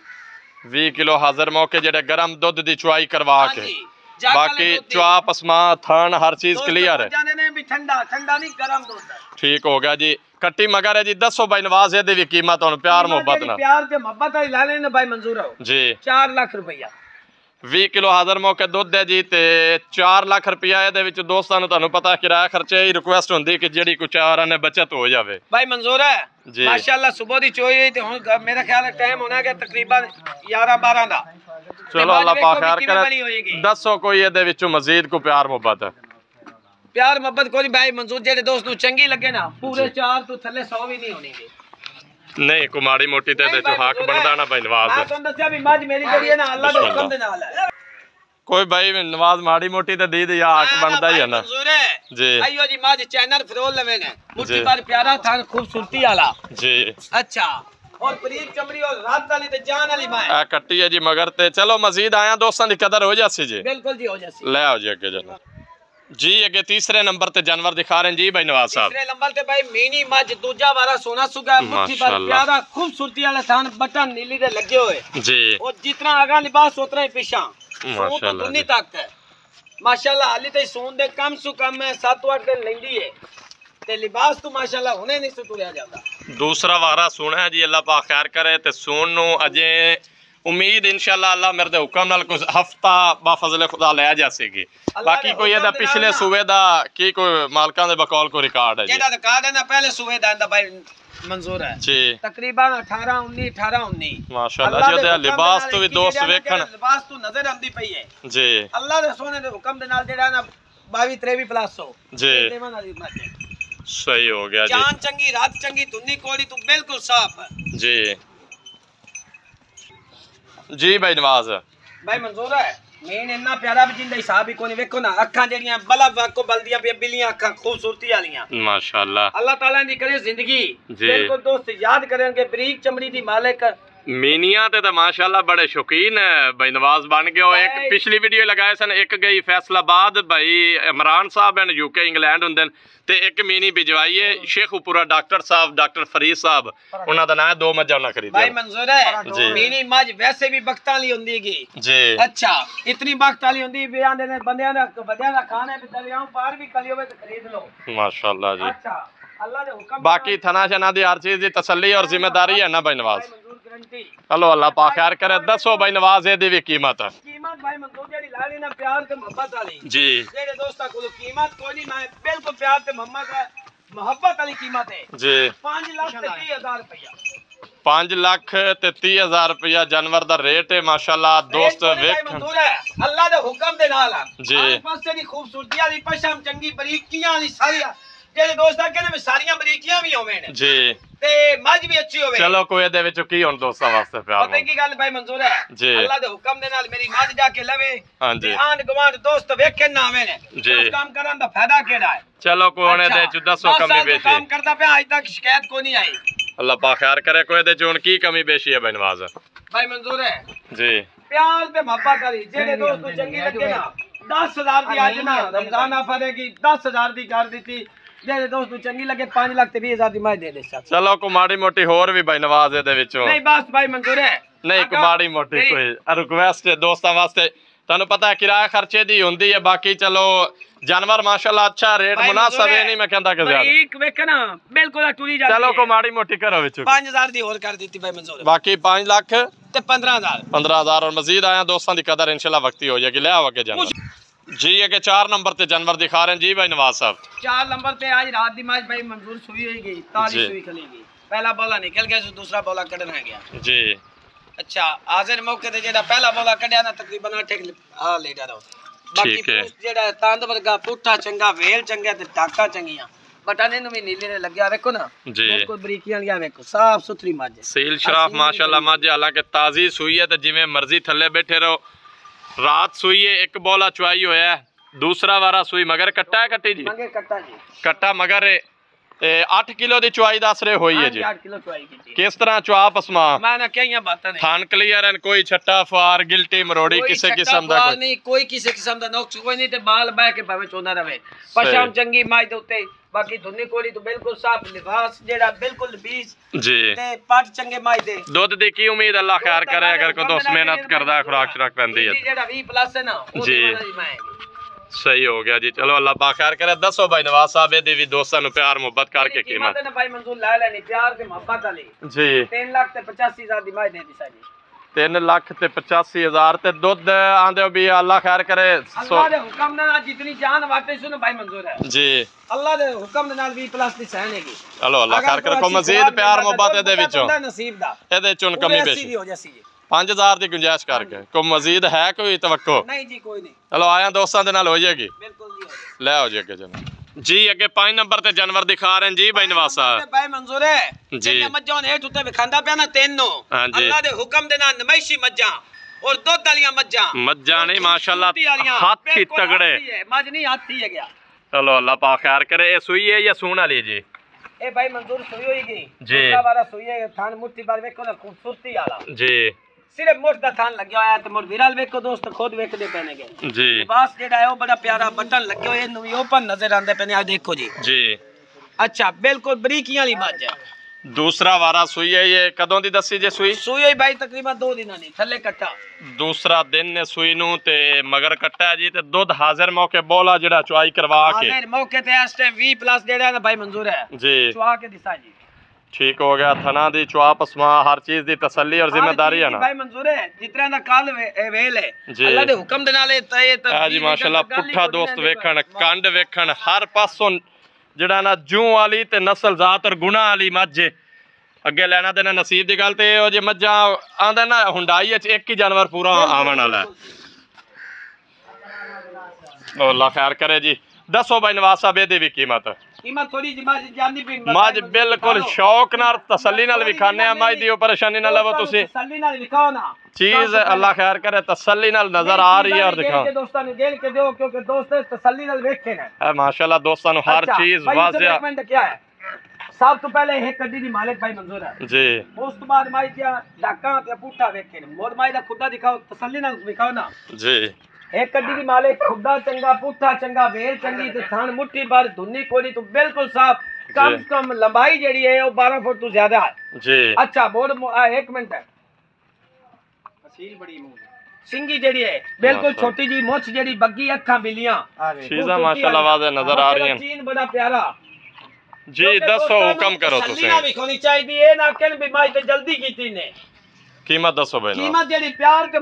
20 ਕਿਲੋ ਹਾਜ਼ਰ ਮੌਕੇ ਜਿਹੜੇ ਗਰਮ ਦੁੱਧ ਦੀ ਚੁਆਈ ਕਰਵਾ ਕੇ। ਬਾਕੀ ਦੀ। ਚੁਆ ਪਸਮਾ ਥਣ ਹਰ ਚੀਜ਼ ਦੋਸਤ ਕਲੀਅਰ ਹੈ। ਜਾਣੇ ਨੇ ਵੀ ਠੰਡਾ ਠੰਡਾ ਨਹੀਂ ਗਰਮ ਦੁੱਧ ਹੈ। ਠੀਕ ਹੋ ਗਿਆ ਜੀ। ਕੱਟੀ ਮਗਰ ਹੈ ਜੀ। ਦੱਸੋ ਭਾਈ ਨਵਾਜ਼ ਇਹਦੀ ਵੀ ਕੀਮਤ ਹੁਣ ਪਿਆਰ ਮੁਹੱਬਤ ਨਾਲ। ਪਿਆਰ ਤੇ ਮੁਹੱਬਤ ਵਾਲੀ ਲਾ ਲੈਣੇ ਭਾਈ ਮਨਜ਼ੂਰ ਹੋ ਜੀ। 4 ਲੱਖ ਰੁਪਈਆ। 20 ਕਿਲੋ ਹਾਜ਼ਰ ਮੌਕੇ ਦੁੱਧ ਹੈ ਜੀ ਤੇ 4 ਲੱਖ ਰੁਪਇਆ ਇਹਦੇ ਵਿੱਚ ਦੋਸਤਾਂ ਨੂੰ ਤੁਹਾਨੂੰ ਪਤਾ ਕਿਰਾਇਆ ਖਰਚੇ ਹੀ ਰਿਕੁਐਸਟ ਹੁੰਦੀ ਕਿ ਜਿਹੜੀ ਕੁਛ ਚਾਰਾਂ ਨੇ ਬਚਤ ਹੋ ਜਾਵੇ ਭਾਈ ਮਨਜ਼ੂਰ ਹੈ ਜੀ। ਮਾਸ਼ਾਅੱਲਾ ਸਵੇਰ ਦੀ ਚੋਈ ਹੋਈ ਤੇ ਹੁਣ ਮੇਰਾ ਖਿਆਲ ਹੈ ਟਾਈਮ ਹੋਣਾ ਕਿ ਤਕਰੀਬਨ 11 12 ਦਾ ਚਲੋ ਵੇਖੋ ਪਾਕ ਖੈਰ ਕਰੇ। ਦੱਸੋ ਕੋਈ ਇਹਦੇ ਵਿੱਚੋਂ ਮਜ਼ੀਦ ਕੋ ਪਿਆਰ ਮੁਹੱਬਤ ਹੈ ਪਿਆਰ ਮੁਹੱਬਤ ਕੋਈ ਭਾਈ ਮਨਜ਼ੂਰ ਜਿਹੜੇ ਦੋਸਤ ਨੂੰ ਚੰਗੀ ਲੱਗੇ ਨਾ ਪੂਰੇ 4 ਤੋਂ ਥੱਲੇ 100 ਵੀ ਨਹੀਂ ਹੋਣੀ। ਨਹੀਂ ਕੋ ਮਾੜੀ ਮੋਟੀ ਤੇ ਇਹਦੇ ਚੋਂ ਹੱਕ ਬਣਦਾ ਨਾ ਭਾਈ ਨਵਾਜ਼। ਤੁਹਾਨੂੰ ਦੱਸਿਆ ਵੀ ਮੱਝ ਮੇਰੀ ਜਿਹੜੀ ਹੈ ਨਾ ਅੱਲਾਹ ਦੇ ਹੁਕਮ ਦੇ ਨਾਲ ਹੈ। ਕੋਈ ਭਾਈ ਨਵਾਜ਼ ਮਾੜੀ ਮੋਟੀ ਤੇ ਦੀ ਜਾਂ ਹੱਕ ਬਣਦਾ ਹੀ ਹੈ ਨਾ। ਜੀ। ਆਈਓ ਜੀ ਮੱਝ ਚੈਨਲ ਫਰੋਲ ਲਵੇਗੇ ਮੁੱਠੀ ਜੀ। ਪਰ ਪਿਆਰਾ ਥਾਨ ਖੂਬਸੂਰਤੀ ਵਾਲਾ। ਜੀ। ਅੱਛਾ ਔਰ ਬਰੀਕ ਚਮੜੀ ਔਰ ਰਾਤ ਵਾਲੀ ਤੇ ਜਾਨ ਵਾਲੀ ਮਾਂ। ਆ ਕੱਟੀ ਹੈ ਜੀ ਮਗਰ ਤੇ। ਚਲੋ ਮਜ਼ੀਦ ਆਇਆ ਦੋਸਤਾਂ ਦੀ ਕਦਰ ਹੋ ਜਾਸੀ ਜੀ। ਬਿਲਕੁਲ ਜੀ ਹੋ ਜਾਸੀ। ਲੈ ਆਓ ਜੀ ਅੱਗੇ ਜਨਾ ਜੀ ਅੱਗੇ ਤੀਸਰੇ ਨੰਬਰ ਤੇ ਜਾਨਵਰ ਦਿਖਾ ਰਹੇ ਨੇ ਜੀ ਭਾਈ ਨਵਾਜ਼ ਸਾਹਿਬ ਤੀਸਰੇ ਨੰਬਰ ਤੇ ਭਾਈ ਮੀਨੀ ਮੱਝ ਦੂਜਾ ਵਾਰਾ ਸੋਨਾ ਸੁਗਾ ਹੈ, ਮੁੱਠੀ ਪਰ ਮਾਸ਼ਾਅੱਲਾ। ਪਿਆਰਾ ਖੂਬਸੂਰਤੀ ਵਾਲਾ ਥਾਨ ਬਟਨ ਨੀਲੀ ਦੇ ਲੱਗੇ ਹੋਏ ਜੀ ਉਹ ਜਿਤਨਾ ਆਗਾ ਲਿਬਾਸ ਉਤਨਾ ਹੀ ਪਿਛਾਂ ਸੂਨ ਤੋਂ ਮਾਸ਼ਾਅੱਲਾ ਦੁਨੀ ਜੀ। ਤੱਕ ਹੈ ਮਾਸ਼ਾਅੱਲਾ ਹਾਲੀ ਤੇ ਸੂਨ ਦੇ ਕਮ ਸੁ ਕਮ ਹੈ 7-8 ਦਿਨ ਲੈਂਦੀ ਹੈ ਤੇ ਲਿਬਾਸ ਤੋਂ ਮਾਸ਼ਾਅੱਲਾ ਹੁਣੇ ਨਹੀਂ ਸੀ ਤੁਰਿਆ ਜਾਂਦਾ ਦੂਸਰਾ ਵਾਰਾ ਸੁਣਾ ਹੈ ਜੀ ਅੱਲਾਹ ਪਾਕ ਖੈਰ ਕਰੇ ਤੇ ਸੂਨ ਨੂੰ ਅਜੇ ਉਮੀਦ ਇਨਸ਼ਾਅੱਲਾ ਅੱਲਾਹ ਮੇਰੇ ਦੇ ਹੁਕਮ ਨਾਲ ਕੁਝ ਹਫਤਾ ਬਾ ਫਜ਼ਲ ਖੁਦਾ ਲੈ ਜਾਸੇਗੀ। ਅੱਲਾ ਬਾਕੀ ਕੋਈ ਇਹਦਾ ਪਿਛਲੇ। ਸੂਬੇ ਦਾ ਕੀ ਕੋਈ ਮਾਲਕਾਂ ਦੇ ਬਕੌਲ ਕੋਈ ਰਿਕਾਰਡ ਹੈ ਜੀ। ਜਿਹੜਾ ਰਿਕਾਰਡ ਹੈ ਨਾ ਪਹਿਲੇ ਸੂਬੇ ਦਾ ਇਹਦਾ ਭਾਈ ਮਨਜ਼ੂਰ ਹੈ। ਜੀ। ਤਕਰੀਬਨ 18 19 18 19 ਮਾਸ਼ਾਅੱਲਾ ਅੱਲਾ ਜੀ ਉਹਦੇ ਲਿਬਾਸ ਤੋਂ ਵੀ ਦੋਸਤ ਵੇਖਣ। ਕਿ ਲਿਬਾਸ ਤੋਂ ਨਜ਼ਰ ਆਉਂਦੀ ਪਈ ਹੈ। ਜੀ। ਅੱਲਾ ਦੇ ਸੋਹਣੇ ਦੇ ਹੁਕਮ ਦੇ ਨਾਲ ਜਿਹੜਾ ਨਾ 22 23 ਪਲੱਸ ਹੋ। ਜੀ। ਸਹੀ ਹੋ ਗਿਆ ਜੀ। ਜਾਨ ਚੰਗੀ ਰਾਤ ਚੰਗੀ ਧੁੰਨੀ ਕੋੜੀ ਤੂੰ ਬਿਲਕੁਲ ਸਾਫ਼ ਹੈ। ਜੀ। ਜੀ ਭਾਈ ਨਵਾਜ਼ ਭਾਈ ਮਨਜ਼ੂਰ ਹੈ ਮੇਨ ਇੰਨਾ ਪਿਆਰਾ ਵੀ ਜਿੰਦਾ ਹਿਸਾਬ ਹੀ ਕੋਈ ਨਹੀਂ ਵੇਖੋ ਨਾ ਅੱਖਾਂ ਜਿਹੜੀਆਂ ਬਲਾ ਵਾਕੋ ਬਲਦੀਆਂ ਪਈਆਂ ਬਿੱਲੀਆਂ ਅੱਖਾਂ ਖੂਬਸੂਰਤੀ ਵਾਲੀਆਂ ਮਾਸ਼ਾਅੱਲਾ ਅੱਲਾਹ ਤਾਲਾ ਦੀ ਕਰੇ ਜ਼ਿੰਦਗੀ ਜੀ। ਬਿਲਕੁਲ ਦੋਸਤ ਯਾਦ ਕਰਨਗੇ ਬਰੀਕ ਚਮੜੀ ਦੀ ਮਾਲਕ ਮੀਨੀਆਂ ਤੇ ਤਾਂ ਮਾਸ਼ਾਅੱਲਾ ਬੜੇ ਸ਼ੌਕੀਨ ਹੈ ਭਾਈ ਨਵਾਜ਼ ਬਣ ਗਏ ਉਹ ਇੱਕ ਭਾਈ। ਪਿਛਲੀ ਵੀਡੀਓ ਲਗਾਏ ਸਨ ਇੱਕ ਗਈ ਫੈਸਲਾਬਾਦ ਭਾਈ ਇਮਰਾਨ ਸਾਹਿਬ ਹਨ ਯੂਕੇ ਇੰਗਲੈਂਡ ਹੁੰਦੇ ਨੇ ਤੇ ਇੱਕ ਮੀਨੀ ਭਿਜਵਾਈਏ ਸ਼ੇਖੂਪੁਰਾ ਡਾਕਟਰ ਸਾਹਿਬ ਡਾਕਟਰ ਫਰੀਦ ਸਾਹਿਬ। ਉਹਨਾਂ ਦਾ ਨਾਮ ਦੋ ਮੱਝਾਂ ਉਹਨਾਂ ਭਾਈ ਖਰੀਦੀਆਂ ਮਨਜ਼ੂਰ ਹੈ। ਮੀਨੀ ਮੱਝ ਵੈਸੇ ਵੀ ਬਖਤਾਂ ਲਈ ਹੁੰਦੀ ਹੈਗੀ ਜੀ। ਅੱਛਾ ਇਤਨੀ ਬਖਤ ਵਾਲੀ ਹੁੰਦੀ ਵੀ ਆਂਦੇ ਨੇ ਬੰਦਿਆਂ ਦਾ ਬੰਦਿਆਂ ਦਾ ਖਾਣਾ ਵੀ ਦਰਿਆਓਂ ਪਾਰ ਵੀ ਕਲੀ ਹੋਵੇ ਤੇ ਖਰੀਦ ਲਓ। ਮਾਸ਼ਾਅੱਲਾ ਜੀ। ਅੱਛਾ ਅੱਲਾਹ ਦੇ ਹੁਕਮ ਬਾਕੀ ਥਨਾ ਸ਼ਨਾ ਦੀ ਹਰ ਚੀਜ਼ ਦੀ ਤਸੱਲੀ ਔਰ ਜ਼ਿੰਮੇਦਾਰੀ ਹੈ ਨਾ ਭਾਈ ਨਵਾਜ਼? ਭਾਈ ਗਰੰਟੀ ਚਲੋ ਅੱਲਾਹ ਪਾਕ ਖੈਰ ਕਰੇ। ਦੱਸੋ ਬਾਈ ਨਵਾਜ਼ ਇਹਦੀ ਵੀ ਕੀਮਤ? ਕੀਮਤ ਭਾਈ ਮੰਗੋ ਜਿਹੜੀ ਲੈਣਾ ਪਿਆਰ ਤੇ ਮੁਹੱਬਤ ਵਾਲੀ। ਜੀ। ਜਿਹੜੇ ਦੋਸਤਾਂ ਕੋਲ ਕੀਮਤ ਕੋਈ ਨਹੀਂ ਮੈਂ ਬਿਲਕੁਲ ਪਿਆਰ ਤੇ ਮੁਹੱਬਤ ਹੈ ਮੁਹੱਬਤ ਵਾਲੀ ਕੀਮਤ ਹੈ। ਜੀ। 5 ਲੱਖ ਤੇ 30000 ਰੁਪਇਆ 5 ਲੱਖ ਤੇ 30000 ਰੁਪਇਆ ਜਾਨਵਰ ਦਾ ਰੇਟ ਹੈ ਮਾਸ਼ਾਅੱਲਾ ਦੋਸਤ ਵੇਖ ਅੱਲਾ ਦੇ ਹੁਕਮ ਦੇ ਨਾਲ ਆ। ਜੀ। ਹਰ ਪਾਸੇ ਦੀ ਖੂਬਸੂਰਤੀ ਵਾਲੀ ਪਸ਼ਮ ਚੰਗੀ ਬਰੀਕੀਆਂ ਵਾਲੀ ਸਾਰੀਆਂ ਜਿਹੜੇ ਦੋਸਤਾਂ ਕਹਿੰਦੇ ਵੀ ਸਾਰੀਆਂ ਬਰੀਕੀਆਂ ਵੀ ਹੋਵੇ ਨੇ। ਜੀ। ਤੇ ਮੱਝ ਵੀ ਅੱਛੀ ਹੋਵੇ। ਚਲੋ ਕੋਈ ਇਹਦੇ ਵਿੱਚੋਂ ਕੀ ਹੁਣ ਦੋਸਤਾਂ ਵਾਸਤੇ ਪਿਆਰ ਪਤਾ ਕੀ ਗੱਲ ਭਾਈ ਮੰਜ਼ੂਰ ਹੈ? ਜੀ। ਅੱਲਾ ਦੇ ਹੁਕਮ ਦੇ ਨਾਲ ਮੇਰੀ ਮੱਝ ਜਾ ਕੇ ਲਵੇ ਹਾਂਜੀ। ਆਂਢ ਗੁਆਂਢ ਦੋਸਤ ਵੇਖੇ ਨਾ ਆਵੇ ਨੇ। ਜੀ। ਕੰਮ ਕਰਨ ਦਾ ਫਾਇਦਾ ਕਿਹੜਾ ਹੈ? ਚਲੋ ਕੋਈ ਹੁਣ ਇਹਦੇ ਅੱਛਾ, ਚ ਦੱਸੋ ਦਸ ਕਮੀ ਸਾਲ ਤੋਂ ਬੇਸ਼ੀ। ਕੰਮ ਕਰਦਾ ਪਿਆ ਅਜ ਤੱਕ ਸ਼ਿਕਾਇਤ ਕੋਈ ਨਹੀਂ ਆਈ। ਅੱਲਾਹ ਪਾਕ ਖੈਰ ਕਰੇ ਕੋਈ ਇਹਦੇ ਚ ਹੁਣ ਕੀ ਕਮੀ ਬੇਸ਼ੀ ਹੈ ਨਵਾਜ਼? ਭਾਈ ਮੰਜ਼ੂਰ ਹੈ ਜੀ। ਪਿਆਰ ਤੇ ਮੁਹੱਬਤ ਵਾਲੀ ਜਿਹੜੇ ਦੋਸਤ ਨੂੰ ਚੰਗੀ ਲੱਗੇ ਨਾ 10000 ਦੀ ਅੱਜ ਨਾ ਰਮਜ਼ਾਨ ਆ ਫੜੇਗੀ 10000 ਦੀ ਕਰ ਦਿੱਤੀ। ਦੇ ਦੋਸਤ ਨੂੰ ਚੰਗੀ ਲੱਗੇ 5 ਲੱਖ ਤੇ 20000 ਦੀ ਮੈਂ ਦੇ ਦੇ ਸਕਦਾ ਚਲੋ ਕੋ ਮਾੜੀ ਮੋਟੀ ਹੋਰ ਵੀ ਬਾਈ ਨਵਾਜ਼ ਇਹਦੇ ਵਿੱਚੋਂ। ਨਹੀਂ ਬਸ ਬਾਈ ਮਨਜ਼ੂਰ ਹੈ। ਨਹੀਂ ਕੋ ਮਾੜੀ ਮੋਟੀ ਕੋਈ ਰਿਕਵੈਸਟ ਦੋਸਤਾਂ ਵਾਸਤੇ। ਤੁਹਾਨੂੰ ਪਤਾ ਹੈ ਕਿਰਾਇਆ ਖਰਚੇ ਦੀ ਹੁੰਦੀ ਹੈ ਬਾਕੀ ਚਲੋ ਜਾਨਵਰ ਮਾਸ਼ਾਅੱਲਾ ਅੱਛਾ ਰੇਟ ਮੁਨਾਸਬ ਹੈ ਨਹੀਂ ਮੈਂ ਕਹਿੰਦਾ ਕਿ ਜ਼ਿਆਦਾ। ਇੱਕ ਵੇਖਣਾ ਬਿਲਕੁਲ ਟੁਰੀ ਜਾਂਦੀ ਚਲੋ ਕੋ ਮਾੜੀ ਮੋਟੀ ਕਰੋ ਵਿੱਚ। 5000 ਦੀ ਹੋਰ ਕਰ ਦਿੱਤੀ ਬਾਈ ਮਨਜ਼ੂਰ। ਬਾਕੀ 5 ਲੱਖ ਤੇ 15000 15000 ਔਰ ਮਜ਼ੀਦ ਆਇਆ ਦੋਸਤਾਂ ਦੀ ਕਦਰ ਇਨਸ਼ਾਅੱਲਾ ਵਕਤੀ ਹੋ ਜਾਏਗੀ। ਲੈ ਆਵਾਂਗੇ ਜਾਨਵਰ। जानवर जी ये के चार नंबर ते जानवर दिखा रहे हैं जी भाई नवाज साहब ਚਾਰ ਨੰਬਰ ਤੇ ਅੱਜ ਰਾਤ ਦੀ ਮੈਚ ਭਾਈ ਮੰਜ਼ੂਰ ਸੂਈ ਹੋਈ ਗਈ ਤਾਲੀ ਜੀ। ਸੂਈ ਖਲੀਗੀ ਪਹਿਲਾ ਬੋਲਾ ਨਿਕਲ ਗਿਆ ਸੋ ਦੂਸਰਾ ਬੋਲਾ ਕੱਢਣਾ ਗਿਆ जी ਅੱਛਾ ਹਾਜ਼ਰ ਮੌਕੇ ਤੇ ਜਿਹੜਾ ਪਹਿਲਾ ਬੋਲਾ ਕੱਢਿਆ ਨਾ ਤਕਰੀਬਨ 8 ਆ ਲੀਟਰ ਉਹ ਬਾਕੀ ਠੀਕ ਹੈ। ਪੂਛ ਜਿਹੜਾ ਤੰਦ ਵਰਗਾ ਪੁੱਠਾ ਚੰਗਾ ਵੇਲ ਚੰਗਾ ਤੇ ਟਾਕਾ ਚੰਗੀਆਂ ਬਟਨ ਇਹਨੂੰ ਵੀ ਨੀਲੇ ਨੇ ਲੱਗਿਆ ਵੇਖੋ ਨਾ ਜੀ। ਬਿਲਕੁਲ ਬਰੀਕੀਆਂ ਵਾਲੀਆਂ ਵੇਖੋ ਸਾਫ ਸੁਥਰੀ ਮੱਝ ਹੈ। सील शराफ सील माशाल्लाह भी मज हालांकि ताजी सूई है तो जिवें मर्जी थल्ले बैठे रहो ਰਾਤ ਸੂਈ ਇੱਕ ਬੋਲਾ ਚੁਆਈ ਹੋਇਆ ਦੂਸਰਾ ਵਾਰਾ ਸੂਈ ਮਗਰ ਕੱਟਾ ਕੱਟੀ ਜੀ? ਮਗਰ ਕੱਟਾ ਜੀ। ਕੱਟਾ ਮਗਰ ਤੇ 8 ਕਿਲੋ ਦੀ ਚੁਆਈ ਦੱਸ ਰਹੇ ਹੋਈ ਹੈ ਜੀ। 8 ਕਿਲੋ ਚੁਆਈ ਕੀਤੀ ਕਿਸ ਤਰ੍ਹਾਂ ਚੁਆ ਪਸਮਾ? ਮੈਂ ਨਾ ਕਹੀਆਂ ਬਾਤਾਂ ਨਹੀਂ ਥਾਨ ਕਲੀਅਰ ਹਨ ਕੋਈ ਛੱਟਾ ਫਾਰ ਗਿਲਟੀ ਮਰੋੜੀ ਕਿਸੇ ਕਿਸਮ ਦਾ ਕੋਈ? ਨਹੀਂ ਕੋਈ ਕਿਸੇ ਕਿਸਮ ਦਾ ਨੋਕਸ ਕੋਈ ਨਹੀਂ ਤੇ ਬਾਲ ਬਹਿ ਕੇ ਭਾਵੇਂ ਚੋਨਾ ਰਵੇ। ਪਰ ਸ਼ਾਮ ਚੰਗੀ ਮਾਈ ਦੇ ਉੱਤੇ ਬਾਕੀ ਧੁੰਨੀ ਕੋੜੀ ਤੋਂ ਬਿਲਕੁਲ ਸਾਫ਼ ਲਿਬਾਸ ਜਿਹੜਾ ਬਿਲਕੁਲ ਬੀਜ ਜੀ। ਤੇ ਪੱਟ ਚੰਗੇ ਮਾਈ ਦੇ। ਦੁੱਧ ਦੀ ਕੀ ਉਮੀਦ ਅੱਲਾਹ ਖੈਰ ਕਰੇ ਅਗਰ ਕੋਈ ਦੋਸਤ ਮਿਹਨਤ ਕਰਦਾ ਖੁਰਾਕ ਸ਼ਰਾਕ ਪੈਂਦੀ ਹੈ। ਜਿਹੜਾ 20 ਪਲੱਸ ਹੈ ਨਾ ਉਹ ਜੀ। ਸਹੀ ਹੋ ਗਿਆ ਜੀ। ਚਲੋ ਅੱਲਾਹ ਪਾ ਖੈਰ ਕਰੇ। ਦੱਸੋ ਭਾਈ ਨਵਾਜ਼ ਸਾਹਿਬ ਇਹਦੀ ਵੀ ਦੋਸਤਾਂ ਨੂੰ ਪਿਆਰ ਮੁਹੱਬਤ ਕਰਕੇ ਕੀਮਤ ਭਾਈ ਮੰਜ਼ੂਰ ਲੈ ਲੈਣੀ ਪਿਆਰ ਤੇ ਮੁਹੱਬਤ ਵਾਲੀ। ਜੀ। 3 ਲੱਖ ਤੇ 85000 ਦੀ ਮਾਈ ਦੇ ਦਿੱਤਾ ਜੀ 3 ਲੱਖ ਤੇ 85000 ਤੇ ਦੁੱਧ ਆਂਦੇ ਵੀ ਅੱਲਾਹ ਖੈਰ ਕਰੇ। ਸੋ ਅੱਲਾਹ ਦੇ ਹੁਕਮ ਨਾਲ ਜਿਤਨੀ ਜਾਨ ਵਾਟੇ ਸੁਣ ਭਾਈ ਮੰਜ਼ੂਰ ਹੈ। ਜੀ। ਅੱਲਾਹ ਦੇ ਹੁਕਮ ਨਾਲ 20 ਪਲੱਸ ਦੀ ਸਹਿਣ ਹੈਗੀ। ਚਲੋ ਅੱਲਾਹ ਖੈਰ ਕਰੇ। ਕੋ ਮਜ਼ੀਦ ਪਿਆਰ ਮੁਹੱਬਤ ਇਹਦੇ ਵਿੱਚੋਂ। ਨਸੀਬ ਦਾ। ਇਹਦੇ ਚੋਂ ਪੂਰੇ ਕਮੀ ਬੇਸ਼ੀ ਹੋ ਜਾਸੀ ਜੀ। 5000 ਦੀ ਗੁੰਜਾਇਸ਼ ਕਰਕੇ। ਕੋ ਮਜ਼ੀਦ ਹੈ ਕੋਈ ਤਵੱਕੋ? ਨਹੀਂ ਜੀ ਕੋਈ ਨਹੀਂ। ਚਲੋ ਆਇਆ ਦੋਸਤਾਂ ਦੇ ਨਾਲ ਹੋ ਜਾਏਗੀ। ਬਿਲਕੁਲ ਜੀ ਹੋ ਲੈ ਆਓ ਜੀ ਅੱਗੇ ਚਲੋ। ਜੀ ਅੱਗੇ 5 ਨੰਬਰ ਤੇ ਜਾਨਵਰ ਦਿਖਾ ਰਹੇ ਨੇ ਜੀ ਭਾਈ ਨਵਾਜ਼ ਸਾਹਿਬ ਭਾਈ ਮੰਜ਼ੂਰ ਹੈ। ਜੀ। ਮੱਝਾਂ ਨੇ ਉੱਤੇ ਵਿਖਾਂਦਾ ਪਿਆ ਨਾ ਤੈਨੂੰ। ਅੱਲਾਹ ਦੇ ਹੁਕਮ ਦੇ ਨਾਲ ਨਮਾਇਸ਼ੀ ਮੱਝਾਂ ਔਰ ਦੁੱਧ ਵਾਲੀਆਂ ਮੱਝਾਂ। ਮੱਝਾਂ ਨਹੀਂ ਮਾਸ਼ਾਅੱਲਾ ਹੱਥ ਤਗੜੇ। ਮੱਝ ਨਹੀਂ ਹੱਥ ਹੀ ਗਿਆ ਚਲੋ ਅੱਲਾਹ ਪਾ ਖੈਰ ਕਰੇ। ਇਹ ਸੂਈ ਹੈ ਜਾਂ ਸੂਣ ਵਾਲੀ ਜੀ? ਇਹ ਭਾਈ ਮੰਜ਼ੂਰ ਸੂਈ ਹੋਈ ਗਈ ਜੀ। ਵਾਰਾ ਸੂਈ ਹੈ ਥਾਨ ਮੁੱਠੀ ਬਾਰ ਵੇਖੋ ਨਾ ਖੂਬਸੂਰਤੀ ਵਾਲਾ। ਜੀ। ਸਿਰਫ ਮੁੱਠ ਦਾ ਥਾਨ ਲੱਗਿਆ ਹੋਇਆ ਤੇ ਮੁਰ ਵਿਰਲ ਵੇਖੋ ਦੋਸਤ ਖੁਦ ਵੇਖਦੇ ਪੈਣੇ ਗਏ ਜੀ। ਲਿਬਾਸ ਜਿਹੜਾ ਹੈ ਉਹ ਬੜਾ ਪਿਆਰਾ ਬਟਨ ਲੱਗੇ ਹੋਏ ਇਹਨੂੰ ਵੀ ਓਪਨ ਨਜ਼ਰ ਆਉਂਦੇ ਨੇ ਆ। ਦੇਖੋ ਜੀ। ਜੀ। ਅੱਛਾ ਬਿਲਕੁਲ ਬਰੀਕੀਆਂ ਵਾਲੀ ਮੱਝ ਹੈ। ਦੂਸਰਾ ਵਾਰਾ ਸੂਈ ਹੈ ਇਹ। ਕਦੋਂ ਦੀ ਦੱਸੀ ਜੇ ਸੂਈ? ਸੂਈ ਹੋਈ ਭਾਈ ਤਕਰੀਬਨ 2 ਦਿਨਾਂ ਦੀ ਥੱਲੇ ਕੱਟਾ। ਦੂਸਰਾ ਦਿਨ ਨੇ ਸੂਈ ਨੂੰ ਤੇ ਮਗਰ ਕੱਟਾ ਜੀ ਤੇ ਦੁੱਧ ਹਾਜ਼ਰ ਮੌਕੇ ਬੋਲਾ ਜਿਹੜਾ ਚੁਆਈ ਕਰਵਾ ਕੇ। ਆਖਿਰ ਮੌਕੇ ਤੇ ਇਸ ਟਾਈਮ 20 ਪਲੱਸ ਜਿਹੜਾ ਹੈ ਨਾ ਭਾਈ ਮਨਜ਼ੂਰ ਹੈ। ਜੀ। ਚੁਆ ਕੇ ਦਿਸਾ ਜੀ। ਠੀਕ ਹੋ ਗਿਆ ਥਣਾ ਦੀ ਚੁਆ ਪਸਮਾ ਹਰ ਚੀਜ਼ ਦੀ ਤਸੱਲੀ ਔਰ ਜ਼ਿੰਮੇਦਾਰੀ ਹੈ ਨਾ। ਭਾਈ ਮਨਜ਼ੂਰ ਹੈ ਜਿਤਨਾ ਦਾ ਕਾਲ ਵੇਲ ਹੈ। ਅੱਲਾ ਦੇ ਹੁਕਮ ਦੇ ਨਾਲ ਇਹ ਤਏ ਆ ਜੀ ਮਾਸ਼ਾਅੱਲਾ ਪੁੱਠਾ ਦੋਸਤ ਵੇਖਣ ਕੰਡ ਵੇਖਣ ਹਰ ਪਾਸੋਂ ਜਿਹੜਾ ਨਾ ਜੂ ਵਾਲੀ ਤੇ ਨਸਲ ਜ਼ਾਤ ਔਰ ਗੁਣਾ ਵਾਲੀ ਮੱਝ। ਅੱਗੇ ਲੈਣਾ ਦੇਣਾ ਨਸੀਬ ਦੀ ਗੱਲ ਤੇ ਉਹ ਜੇ ਮੱਝਾਂ ਆਂਦਾ ਨਾ ਹੁੰਡਾਈ ਚ ਇੱਕ ਹੀ ਜਾਨਵਰ ਪੂਰਾ ਆਵਣ ਵਾਲਾ ਹੈ। ਉਹ ਅੱਲਾ ਖੈਰ ਕਰੇ ਜੀ। ਦੱਸੋ ਭਾਈ ਨਵਾਜ਼ ਸਾਹਿਬ ਇਹਦੀ ਵੀ ਕੀਮਤ। ਥੋੜੀ ਜਿਹੀ ਮੱਝ ਜਾਂਦੀ ਪਈ ਮੱਝ ਬਿਲਕੁਲ ਸ਼ੌਕ ਨਾਲ ਤਸੱਲੀ ਨਾਲ ਵਿਖਾਣੇ ਆ ਮੱਝ ਦੀ ਪਰੇਸ਼ਾਨੀ ਨਾ ਲਵੋ ਤੁਸੀਂ। ਤਸੱਲੀ ਨਾਲ ਵਿਖਾਓ ਨਾ। ਚੀਜ਼ ਅੱਲਾ ਖੈਰ ਕਰੇ ਤਸੱਲੀ ਨਾਲ ਨਜ਼ਰ ਆ ਰਹੀ ਹੈ ਔਰ ਦਿਖਾਓ। ਦੋਸਤਾਂ ਨੂੰ ਦੇਣ ਕੇ ਦਿਓ ਕਿਉਂਕਿ ਦੋਸਤ ਤਸੱਲੀ ਨਾਲ ਵੇਖੇ ਨੇ। ਮਾਸ਼ਾਅੱਲਾ ਦੋਸਤਾਂ ਨੂੰ ਹਰ ਅੱਛਾ, ਚੀਜ਼ ਭਾਈ ਇਸਦਾ ਵਾਜ਼ਿਆ। ਇੱਕ ਮਿੰਟ ਕਿਆ ਹੈ। ਸਭ ਤੋਂ ਪਹਿਲੇ ਇਹ ਗੱਡੀ ਦੀ ਮਾਲਕ ਭਾਈ ਮਨਜ਼ੂਰ ਹੈ। ਜੀ। ਉਸ ਤੋਂ ਬਾਅਦ ਮਾਈ ਕਿਆ ਡਾਕਾਂ ਤੇ ਪੁੱਠਾ ਵੇਖੇ ਨੇ। ਮੋਦ ਮਾਈ ਦਾ ਖੁੱਦਾ ਦਿਖਾਓ ਤਸੱਲੀ ਨਾਲ ਵਿਖਾਓ ਨਾ। ਜੀ। ਇਹ ਗੱਡੀ ਦੀ ਮਾਲਕ ਖੁੱਦਾ ਚੰਗਾ ਪੁੱਠਾ ਚੰਗਾ ਵੇਲ ਚੰਗੀ ਤੇ ਥਣ ਮੁੱਠੀ ਭਰ ਧੁੰਨੀ ਕੋਲੀ ਤੋਂ ਬਿਲਕੁਲ ਸਾਫ਼ ਕਮ ਜੀ। ਕਮ ਲੰਬਾਈ ਜਿਹੜੀ ਹੈ ਉਹ 12 ਫੁੱਟ ਤੋਂ ਜ਼ਿਆਦਾ ਹੈ ਜੀ ਅੱਛਾ ਬਹੁਤ ਮੋ- ਆ, ਇੱਕ ਮਿੰਟ ਹੈ ਅਸੀਲ ਬੜੀ ਮੂੰਹ ਸਿੰਗੀ ਜਿਹੜੀ ਹੈ ਬਿਲਕੁਲ ਮਾਸ਼ਾਅੱਲਾ। ਛੋਟੀ ਜੀ ਮੁੱਛ ਜਿਹੜੀ ਬੱਗੀ ਅੱਖਾਂ ਬਿਲੀਆਂ ਚੀਜ਼ਾਂ ਮਾਸ਼ਾਅੱਲਾ ਵਾਜ਼ੇ ਨਜ਼ਰ ਆ ਰਹੀਆਂ ਨੇ ਚੀਨ ਬੜਾ ਪਿਆਰਾ ਜੀ ਦੱਸੋ ਹੁਕਮ ਕਰੋ ਤਸੱਲੀ ਤੁਸੀਂ ਨਾਲ ਵਿਖਾਉਣੀ ਚਾਹੀਦੀ ਇਹ ਨਾ ਕਹਿਣ ਵੀ ਮਾਈ ਤੇ ਜਲਦੀ ਕੀਤੀ ਨੇ ਕੀਮਤ ਦੱਸੋ ਬਾਈ ਨਵਾਜ਼ ਕੀਮਤ ਜਿਹੜੀ ਪਿਆਰ ਤੇ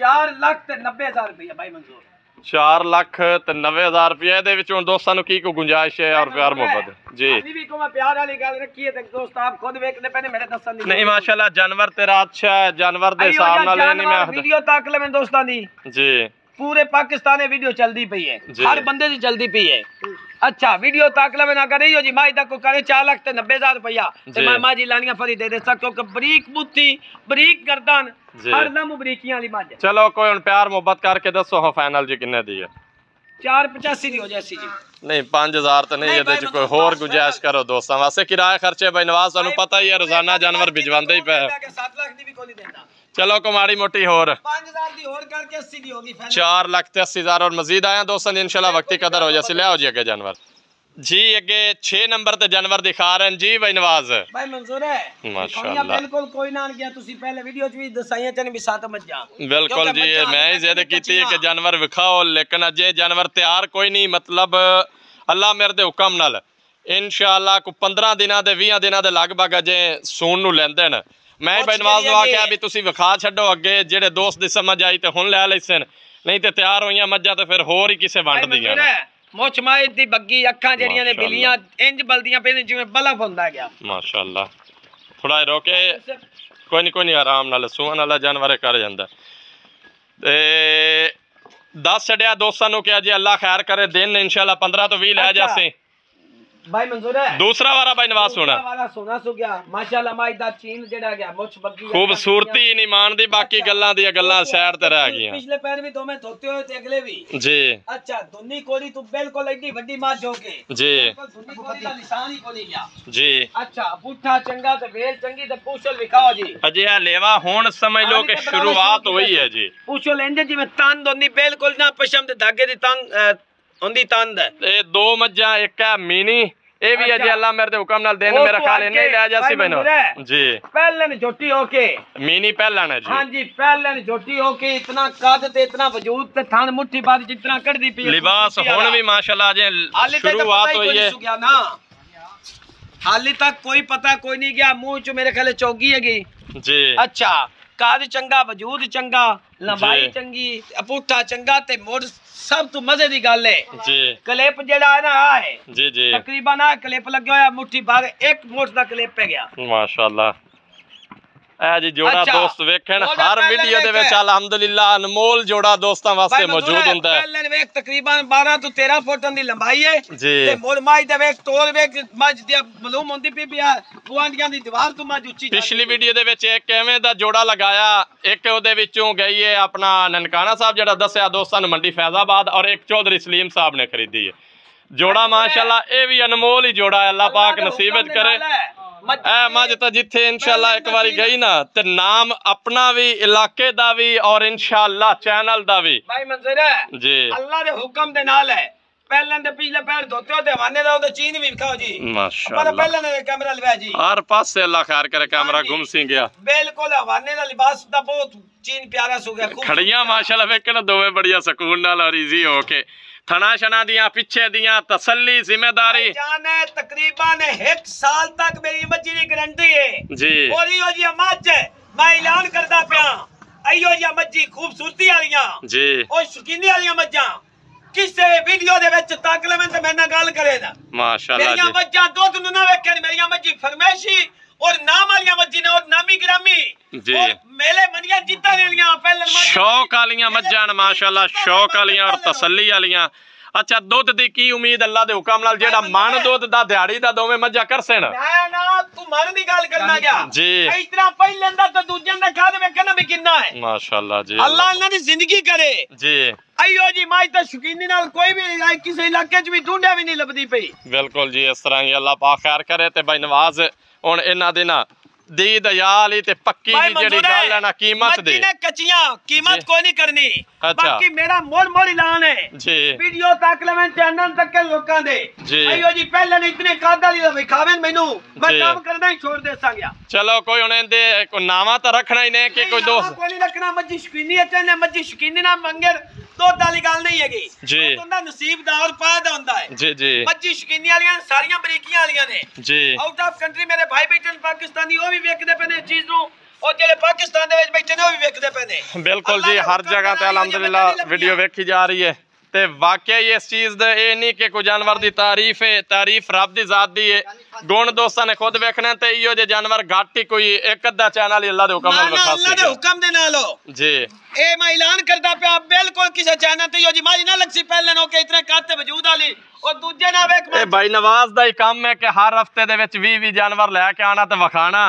ਮੁਹੱਬਤ ਵਾਲੀ ਹੈ ਨਾ ਜੀ 4 ਲੱਖ ਤੇ 90000 ਰੁਪਏ ਬਾਈ ਮਨਜ਼ੂਰ। 4 ਲੱਖ ਤੇ 90000 ਰੁਪਏ ਇਹਦੇ ਵਿੱਚ ਹੁਣ ਦੋਸਤਾਂ ਨੂੰ ਕੀ ਕੋ ਗੁੰਜਾਇਸ਼ ਹੈ ਔਰ ਪਿਆਰ ਮੁਹੱਬਤ? ਜੀ। ਅਸੀਂ ਵੀ ਕੋ ਮੈਂ ਪਿਆਰ ਵਾਲੀ ਗੱਲ ਰੱਖੀ ਹੈ ਤੇ ਦੋਸਤ ਆਪ ਖੁਦ ਵੇਖਦੇ ਪੈਣੇ ਮੇਰੇ ਦੱਸਣ ਦੀ ਨਹੀਂ ਮਾਸ਼ਾਅੱਲਾ ਜਾਨਵਰ ਤੇਰਾ ਅੱਛਾ ਹੈ ਜਾਨਵਰ ਦੇ ਹਿਸਾਬ ਨਾਲ ਇਹ ਨਹੀਂ ਮੈਂ ਵੀਡੀਓ ਤੱਕ ਲੈ ਮੈਂ ਦੋਸਤਾਂ ਦੀ। ਜੀ। ਪੂਰੇ ਪਾਕਿਸਤਾਨ ਇਹ ਵੀਡੀਓ ਚਲਦੀ ਪਈ ਹੈ। ਹਰ ਬੰਦੇ ਦੀ ਚਲਦੀ ਪਈ ਹੈ। ਅੱਛਾ ਵੀਡੀਓ ਤੱਕ ਲਵੇ ਨਾ ਕਰੇ ਹੋ ਜੀ ਮਾਈ ਦਾ ਕੋ करे 4 ਲੱਖ ਤੇ 90000 ਰੁਪਇਆ। ਜੀ। ਤੇ ਮੈਂ ਮਾਜੀ ਲਾਣੀਆਂ ਫਰੀ ਦੇ ਦੇ ਸਕ ਕਿਉਂਕਿ ਬਰੀਕ ਬੁੱਤੀ ਬਰੀਕ ਗਰਦਨ ਜੀ। ਹਰ ਦਮ ਬਰੀਕੀਆਂ ਵਾਲੀ ਮੱਝ ਚਲੋ ਕੋਈ ਹੁਣ ਪਿਆਰ ਮੁਹੱਬਤ ਕਰਕੇ ਦੱਸੋ ਹਾਂ ਫਾਈਨਲ ਜੀ ਕਿੰਨੇ ਦੀ ਹੈ? 485 ਦੀ ਹੋ ਜਾਸੀ ਜੀ। ਨਹੀਂ 5000 ਤਾਂ ਨਹੀਂ ਇਹਦੇ ਚ ਕੋਈ ਹੋਰ ਗੁੰਜਾਇਸ਼ ਕਰੋ ਦੋਸਤਾਂ ਵਾਸਤੇ। ਕਿਰਾਏ ਖਰਚੇ ਬਾਈ ਨਵਾਜ਼ ਤੁਹਾਨੂੰ ਪਤਾ ਹੀ ਹੈ ਰੋਜ਼ਾਨਾ ਜਾਨਵਰ ਭਿਜਵਾਉਂਦੇ ਹੀ ਪਏ। 7 ਲੱਖ ਦੀ ਵੀ ਕੋਈ ਨਹੀਂ ਦਿੰਦਾ ਚਲੋ ਕੋ ਮਾੜੀ ਮੋਟੀ ਹੋਰ। 5000 ਦੀ ਹੋਰ ਕਰਕੇ 80 ਦੀ ਹੋਗੀ ਫਾਈਨਲ 4 ਲੱਖ ਤੇ 80000 ਔਰ ਮਜ਼ੀਦ ਆਇਆ ਦੋਸਤਾਂ ਵਕਤੀ ਕਦਰ ਹੋ ਜਾਸੀ ਲਿਆਓ ਜੀ ਅੱਗੇ ਜਾਨਵਰ। ਜੀ ਅੱਗੇ 6 ਨੰਬਰ ਤੇ ਜਾਨਵਰ ਦਿਖਾ ਰਹੇ ਨੇ। ਜੀ ਬਾਈ ਨਵਾਜ਼। ਭਾਈ ਮਨਜ਼ੂਰ ਹੈ। ਮਾਸ਼ਾਅੱਲਾ। ਦਿਖਾਉਣੀਆਂ ਬਿਲਕੁਲ ਕੋਈ ਨਾ ਗਿਆ ਤੁਸੀਂ ਪਹਿਲੇ ਵੀਡੀਓ 'ਚ ਵੀ ਦਸਾਈਆਂ ਚਨ ਵੀ ਸੱਤ ਮੱਝਾਂ। ਬਿਲਕੁਲ ਜੀ ਇਹ ਮੈਂ ਹੀ ਜ਼ਿਆਦਾ ਕੀਤੀ ਹੈ ਕਿ। ਜਾਨਵਰ ਵਿਖਾਓ ਲੇਕਿਨ ਅਜੇ ਜਾਨਵਰ ਤਿਆਰ ਕੋਈ ਨਹੀਂ। ਮਤਲਬ ਅੱਲਾ ਮੇਰੇ ਦੇ ਹੁਕਮ ਨਾਲ। ਇਨਸ਼ਾਅੱਲਾ ਕੋ 15 ਦਿਨਾਂ ਦੇ 20 ਦਿਨਾਂ ਦੇ ਲਗਭਗ ਅਜੇ ਸੂਨ ਨੂੰ ਲੈਂਦੇ ਨੇ। ਮੈਂ ਬਾਈ ਨਵਾਜ਼ ਨੂੰ ਆਖਿਆ। ਵੀ ਤੁਸੀਂ ਵਿਖਾ ਛੱਡੋ ਅੱਗੇ ਜਿਹੜੇ ਦੋਸਤ ਦੀ ਸਮਝ ਆਈ ਤੇ ਹੁਣ ਲੈ ਲੈਸਨ ਨਹੀਂ ਤੇ ਤਿਆਰ ਹੋਈਆਂ ਮੱਝਾਂ ਤੇ ਫਿਰ ਹੋਰ ਹੀ ਕਿਸੇ ਵੰਡ ਭਾਈ ਦੀਆਂ ਮੁੱਛ ਮਾਈ ਦੀ ਬੱਗੀ ਅੱਖਾਂ ਜਿਹੜੀਆਂ ਨੇ। ਬਿੱਲੀਆਂ ਇੰਜ ਬਲਦੀਆਂ ਪਈਆਂ ਨੇ ਜਿਵੇਂ ਬਲਬ ਹੁੰਦਾ ਗਿਆ। ਮਾਸ਼ਾਅੱਲਾ। ਥੋੜਾ ਰੋਕੇ ਕੋਈ ਨਹੀਂ ਕੋਈ ਨਹੀਂ ਆਰਾਮ ਨਾਲ ਸੂਹਣ ਵਾਲਾ ਜਾਨਵਰ ਕਰ ਜਾਂਦਾ। ਤੇ ਦੱਸ ਛੱਡਿਆ ਦੋਸਤਾਂ ਨੂੰ ਕਿ ਅਜੇ ਅੱਲਾ ਖੈਰ ਕਰੇ ਦਿਨ ਇਨਸ਼ਾਅੱਲਾ 15 ਤੋਂ 20 ਲੈ। ਜਾਸੇ। ਮਨਜ਼ੂਰ ਹੈ। ਦੂਸਰਾ ਵਾਰਾ ਬਾਈ ਨਵਾਜ਼ ਦੂਸਰਾ ਸੁਣਾ ਵਾਲਾ ਸੋਨਾ ਸੁ ਗਿਆ ਮਾਸ਼ਾਅੱਲਾ ਮਾਈ ਦਾ ਚੀਨ ਜਿਹੜਾ ਗਿਆ ਮੁੱਛ ਬੱਗੀ ਖੂਬਸੂਰਤੀ ਨਹੀਂ ਮਾਣਦੀ ਬਾਕੀ ਗੱਲਾਂ ਦੀਆਂ ਗੱਲਾਂ ਸਾਈਡ ਤੇ ਰਹਿ ਗਈਆਂ। ਪਿਛਲੇ ਪੈਰ ਵੀ ਦੋਵੇਂ ਧੋਤੇ ਹੋਏ ਤੇ ਅਗਲੇ ਵੀ। ਜੀ। ਅੱਛਾ ਦੁੰਨੀ ਕੋਲੀ ਤੂੰ ਬਿਲਕੁਲ ਐਡੀ ਵੱਡੀ ਮੱਝ ਹੋ ਕੇ। ਜੀ। ਦੁੰਨੀ ਕੋਲੀ ਦਾ ਨਿਸ਼ਾਨ ਹੀ ਕੋਈ ਗਿਆ ਜੀ। ਅੱਛਾ ਬੁੱਠਾ ਚੰਗਾ ਤੇ ਵੇਲ ਚੰਗੀ ਤੇ ਪੂਛਲ ਵਿਖਾਓ ਜੀ। ਅਜੇ ਇਹ ਲੇਵਾ ਹੁਣ ਸਮਝ ਲਓ ਕਿ ਸ਼ੁਰੂਆਤ ਹੋਈ ਹੈ ਜੀ। ਪੂਛਲ ਇੰਜ ਜਿਵੇਂ ਤੰਦ ਹੁੰਦੀ ਬਿਲਕੁਲ ਨਾ ਪਸ਼ਮ ਦੇ ਧਾਗੇ ਦੀ ਤੰਗ ਉਹਦੀ ਤੰਦ। ਹੈ ਇਹ ਦੋ ਮੱਝਾਂ ਇੱਕ ਹੈ ਮੀਨੀ। ਇਹ ਵੀ ਅਜੇ ਅੱਲਾ ਮੇਰੇ ਦੇ ਹੁਕਮ ਨਾਲ ਦੇਣ ਮੇਰਾ ਖਿਆਲ ਇਹਨੇ ਹੀ ਲੈ ਜਾਸੀ ਮੈਨੂੰ। ਜੀ। ਪਹਿਲਨ ਝੋਟੀ ਹੋ ਕੇ। ਮੀਨੀ ਪਹਿਲਨ ਹੈ ਜੀ। ਹਾਂਜੀ ਪਹਿਲਨ ਝੋਟੀ ਹੋ ਕੇ ਇਤਨਾ ਕੱਦ ਤੇ ਇਤਨਾ ਵਜੂਦ ਤੇ ਥਣ ਮੁੱਠੀ ਬਾਦ ਜਿਤਨਾ ਕੱਢਦੀ ਪਈ ਲਿਬਾਸ ਹੁਣ ਵੀ ਮਾਸ਼ਾਅੱਲਾ ਅਜੇ ਸ਼ੁਰੂਆਤ ਹੋਈ ਹੈ। ਹਾਲੇ ਤੱਕ ਕੋਈ ਪਤਾ ਕੋਈ ਨਹੀਂ ਗਿਆ। ਮੂੰਹ ਚ ਮੇਰੇ ਖਿਆਲੇ ਚੌਗੀ ਹੈਗੀ। ਜੀ। ਅੱਛਾ ਕਾਦ ਚੰਗਾ ਵਜੂਦ ਚੰਗਾ ਲੰਬਾਈ ਚੰਗੀ ਅਪੂਟਾ ਚੰਗਾ ਤੇ ਮੋੜ ਸਭ ਤੋਂ ਮਜ਼ੇ ਦੀ ਗੱਲ ਹੈ ਜੀ। ਕਲਿੱਪ ਜਿਹੜਾ ਹੈ ਨਾ ਆ ਜੀ ਜੀ। ਤਕਰੀਬਨ ਆ ਕਲਿੱਪ ਲੱਗਿਆ ਹੋਇਆ ਮੁੱਠੀ ਭਰ ਇੱਕ ਮੋਟ ਦਾ ਕਲਿੱਪ ਪੈ ਗਿਆ। ਮਾਸ਼ਾਅੱਲਾ। ਇਹ ਜੀ ਜੋੜਾ ਦੋਸਤ ਵੇਖਣ ਹਰ ਵੀਡੀਓ ਦੇ ਵਿੱਚ ਅਲਹਮਦੁਲਿਲਾ ਅਨਮੋਲ ਜੋੜਾ ਦੋਸਤਾਂ ਵਾਸਤੇ ਮੌਜੂਦ ਹੁੰਦਾ ਹੈ। ਪਹਿਲਨ ਵੇਖ ਤਕਰੀਬਨ 12 ਤੋਂ 13 ਫੁੱਟਾਂ ਦੀ ਲੰਬਾਈ ਹੈ ਤੇ ਮੁੱਲ ਮੱਝ ਦੇ ਵੇਖ ਤੋਲ ਵੇਖ ਮੱਝ ਦੀ ਮਾਲੂਮ ਹੁੰਦੀ ਪਈ ਵੀ ਆ ਦੀ ਦੀਵਾਰ ਤੋਂ ਮੱਝ ਉੱਚੀ ਪਿਛਲੀ ਵੀਡੀਓ ਦੇ ਵਿੱਚ ਇੱਕ ਐਵੇਂ ਦਾ ਜੋੜਾ ਲਗਾਇਆ? ਇੱਕ ਉਹਦੇ ਵਿੱਚੋਂ ਗਈ ਹੈ ਆਪਣਾ ਨਨਕਾਣਾ ਸਾਹਿਬ ਜਿਹੜਾ ਦੱਸਿਆ ਦੋਸਤਾਂ ਨੂੰ ਮੰਡੀ ਫੈਜ਼ਾਬਾਦ ਔਰ ਇੱਕ ਚੌਧਰੀ ਸਲੀਮ ਸਾਹਿਬ ਨੇ ਖਰੀਦੀ ਹੈ ਜੋੜਾ ਮਾਸ਼ਾਅੱਲਾ ਇਹ ਵੀ ਅਨਮੋਲ ਹੀ ਜੋੜਾ ਹੈ। ਅੱਲਾ ਪਾਕ ਨਸੀਬਤ ਕਰੇ। ਇਹ ਮੱਝ ਤਾਂ ਜਿੱਥੇ ਇਨਸ਼ਾਅੱਲਾ ਇੱਕ ਵਾਰੀ ਗਈ ਨਾ ਤੇ ਨਾਮ ਆਪਣਾ ਵੀ ਇਲਾਕੇ ਦਾ ਵੀ ਔਰ ਇਨਸ਼ਾਅੱਲਾ ਚੈਨਲ ਦਾ ਵੀ। ਭਾਈ ਮੰਜ਼ਰ ਹੈ। ਜੀ। ਅੱਲਾ ਦੇ ਹੁਕਮ ਦੇ ਨਾਲ ਹੈ। ਪਹਿਲਾਂ ਦੇ ਪਿਛਲੇ ਪੈਰ ਧੋਤੇ ਹੋ ਤੇ ਹਵਾਨੇ ਦਾ ਉਹਦੇ ਚੀਨ ਵੀ ਵਿਖਾਓ ਜੀ। ਪਰ ਮਾਸ਼ਾਅੱਲਾ। ਪਹਿਲਾਂ ਨੇ ਕੈਮਰਾ ਲਵਾਇਆ ਜੀ। ਹਰ ਪਾਸੇ ਅੱਲਾਹ ਖੈਰ ਕਰੇ ਕੈਮਰਾ ਹਾਂਜੀ। ਗੁੰਮ ਸੀ ਗਿਆ। ਬਿਲਕੁਲ ਹਵਾਨੇ ਦਾ ਲਿਬਾਸ ਦਾ ਬਹੁਤ ਚੀਨ ਪਿਆਰਾ ਸੁ ਗਿਆ ਖੂਬਸੂਰਤ। ਖੜੀਆਂ ਮਾਸ਼ਾਅੱਲਾ ਵੇਖਣ ਦੋਵੇਂ ਬੜੀਆਂ ਸਕੂਨ ਨਾਲ ਔਰ ਈਜ਼ੀ ਹੋ ਕੇ। ਥਣਾ ਸ਼ਨਾ ਦੀਆਂ ਪਿੱਛੇ ਦੀਆਂ ਤਸੱਲੀ ਜ਼ਿੰਮੇਦਾਰੀ। ਜਾਨ ਤਕਰੀਬਨ 1 ਸਾਲ ਤੱਕ ਮੇਰੀ ਮੱਝੀ ਦੀ ਗਰੰਟੀ ਹੈ ਜੀ। ਉਹਦੀ ਉਹ ਜੀ ਮੱਝ ਮੈਂ ਐਲਾਨ ਕਰਦਾ ਪਿਆ। ਅਈਓ ਜੀ ਮੱਝੀ ਖੂਬਸੂਰਤੀ ਵਾਲੀਆਂ ਜੀ। ਉਹ ਸ਼ਕੀਨੀ ਵਾਲੀਆਂ ਮੱਝਾਂ ਕਿਸੇ ਵੀਡੀਓ ਦੇ ਵਿੱਚ ਤੱਕ ਲਵੇਂ ਤੇ ਮੇਰੇ ਨਾਲ ਗੱਲ ਕਰੇ ਨਾ। ਮਾਸ਼ਾਅੱਲਾ ਮੇਰੀਆਂ ਜੀ। ਮੱਝਾਂ ਦੁੱਧ ਨੂੰ ਨਾ ਵੇਖਣ ਮੇਰੀਆਂ ਮੱਝੀ ਫਰਮੈਸ਼ੀ ਔਰ ਨਾਮ ਵਾਲੀਆਂ ਮੱਝੀ ਨੇ ਔਰ ਨਾਮੀ ਗ੍ਰਾਮੀ। ਜੀ। ਔਰ ਮੇਲੇ ਮੰਡੀਆਂ ਜਿੱਤਾਂ ਵਾਲੀਆਂ ਪਹਿਲਾਂ ਮੱਝ- ਸ਼ੌਕ ਵਾਲੀਆਂ ਮੱਝਾਂ ਨੇ ਮਾਸ਼ਾਅੱਲਾ ਸ਼ੌਕ ਵਾਲੀਆਂ ਔਰ ਤਸੱਲੀ ਵਾਲੀਆਂ। ਅੱਛਾ ਦੁੱਧ ਦੀ ਕੀ ਉਮੀਦ ਅੱਲਾ ਦੇ ਹੁਕਮ ਨਾਲ ਜਿਹੜਾ ਮਨ ਦੁੱਧ ਦਾ ਦਿਹਾੜੀ ਦਾ ਦੋਵੇਂ ਮੱਝਾਂ ਕਰਸਣ ਮੈਂ ਨਾ ਤੂੰ ਮਨ ਦੀ ਗੱਲ ਕਰਨਾ ਗਿਆ। ਜੀ। ਇਸ ਤਰ੍ਹਾਂ ਪਹਿਲਾਂ ਦਾ ਤਾਂ ਦੂਜਿਆਂ ਦਾ ਖਾਦ ਵੇਖਣਾ ਵੀ ਕਿੰਨਾ ਹੈ। ਮਾਸ਼ਾਅੱਲਾ ਜੀ ਅੱਲਾ ਇਹਨਾਂ ਦੀ ਜ਼ਿੰਦਗੀ ਕਰੇ। ਜੀ। ਅਈਓ ਜੀ ਮਾਈ ਤਾਂ ਸ਼ਕੀਨੀ ਨਾਲ ਕੋਈ ਵੀ ਕਿਸੇ ਇਲਾਕੇ 'ਚ ਵੀ ਢੂੰਡਿਆ ਵੀ ਨਹੀਂ ਲੱਭਦੀ ਪਈ। ਬਿਲਕੁਲ ਜੀ ਇਸ ਤਰ੍ਹਾਂ ਹੀ ਅੱਲਾ ਪਾਕ ਖੈਰ ਕਰੇ ਤੇ ਬਾਈ ਨਵਾਜ਼ ਹੁਣ ਇਹਨਾਂ ਦੇ ਨਾ। ਦੀ ਦਇਆਲ ਹੀ ਤੇ ਪੱਕੀ ਦੀ ਜਿਹੜੀ ਗੱਲ ਹੈ ਨਾ ਕੀਮਤ ਦੀ ਨੇ ਕੱਚੀਆਂ ਕੀਮਤ। ਕੋਈ ਨਹੀਂ ਕਰਨੀ। ਬਾਕੀ ਮੇਰਾ ਮੋੜ ਮੋੜ ਐਲਾਨ ਹੈ। ਜੀ। ਵੀਡੀਓ ਤੱਕ ਲਵੇਂ ਚੈਨਲ ਤੱਕ ਕੇ ਲੋਕਾਂ ਦੇ। ਅਈਓ ਜੀ ਪਹਿਲਾਂ ਨੇ ਇਤਨੇ ਕਾਦਾ ਲਈ ਵਿਖਾਵੇਂ ਮੈਨੂੰ। ਮੈਂ। ਕੰਮ ਕਰਨਾ ਹੀ ਛੋੜ ਦੇ ਸੰਗਿਆ ਚਲੋ ਕੋਈ ਹੁਣ ਇਹਦੇ ਕੋਈ ਨਾਵਾਂ ਤਾਂ ਰੱਖਣਾ ਹੀ ਨਹੀਂ ਕਿ ਕੋਈ ਦੋਸਤ ਕੋਈ ਨਹੀਂ ਰੱਖਣਾ ਮੱਝੀ ਸ਼ਕੀਨੀ ਹੈ ਚਾਹਨੇ ਮੱਝੀ ਸ਼ਕੀਨੀ ਨਾ ਮੰਗਰ ਦੁੱਧ ਵਾਲੀ ਗੱਲ ਨਹੀਂ ਹੈਗੀ। ਜੀ। ਦੁੱਧ ਹੁੰਦਾ ਨਸੀਬ ਦਾ ਔਰ ਪਾਇਦਾ ਹੁੰਦਾ ਹੈ। ਜੀ ਜੀ। ਮੱਝੀ ਸ਼ਕੀਨੀ ਵਾਲੀਆਂ ਸਾਰੀਆਂ ਬਰੀਕੀਆਂ ਵਾਲੀਆਂ ਨੇ। ਜੀ। ਆਊਟ ਆਫ ਕੰਟਰੀ ਮੇਰੇ ਭਾਈ ਬੈਠੇ ਨੇ ਪਾਕਿਸਤਾਨੀ ਉਹ ਵੀ ਵੇਖਦੇ ਪਏ ਨੇ ਚੀਜ਼ ਨੂੰ। ਉਹ ਜਿਹੜੇ ਪਾਕਿਸਤਾਨ ਦੇ ਵਿੱਚ ਬੈਠੇ ਨੇ ਉਹ ਵੀ ਵੇਖਦੇ ਪਏ ਨੇ। ਬਿਲਕੁਲ ਜੀ ਦੇ ਹਰ ਜਗ੍ਹਾ ਦੇ ਤੇ ਅਲਹਮਦੁਲਿਲਾ ਵੀਡੀਓ ਵੇਖੀ ਜਾ ਰਹੀ ਹੈ। ਤੇ ਵਾਕਿਆ ਹੀ ਇਸ ਚੀਜ਼ ਦਾ ਇਹ ਨਹੀਂ ਕਿ ਕੋਈ ਜਾਨਵਰ ਦੀ ਤਾਰੀਫ ਹੈ ਤਾਰੀਫ ਰੱਬ ਦੀ ਜ਼ਾਤ ਦੀ ਹੈ। ਗੁਣ ਦੋਸਤਾਂ ਨੇ ਖੁਦ ਵੇਖਣਾ ਤੇ ਇਹੋ ਜਿਹੇ ਜਾਨਵਰ ਘੱਟ ਹੀ ਕੋਈ ਇੱਕ ਅੱਧਾ ਚੈਨਲ ਹੀ ਅੱਲਾ ਦੇ ਹੁਕਮ ਨਾਲ ਵਿਖਾ ਅੱਲਾ ਦੇ ਹੁਕਮ ਦੇ ਨਾਲ ਹੋ ਜੀ। ਇਹ ਮੈਂ ਐਲਾਨ ਕਰਦਾ ਪਿਆ ਬਿਲਕੁਲ ਕਿਸੇ ਚੈਨਲ ਤੇ ਇਹੋ ਜੀ ਮਾਜ ਨਾ ਲਗਸੀ ਪਹਿਲੇ ਨੋ ਕਿ ਇਤਨੇ ਕਾਤੇ ਵਜੂਦ ਵਾਲੀ ਉਹ ਦੂਜੇ ਨਾ ਵੇਖ ਇਹ ਭਾਈ ਨਵਾਜ਼ ਦਾ ਹੀ ਕੰਮ ਹੈ ਕਿ ਹਰ ਹਫ਼ਤੇ ਦੇ ਵਿੱਚ 20 20 ਜਾਨਵਰ ਲੈ ਕੇ ਆਣਾ ਤੇ ਵਿਖਾਣਾ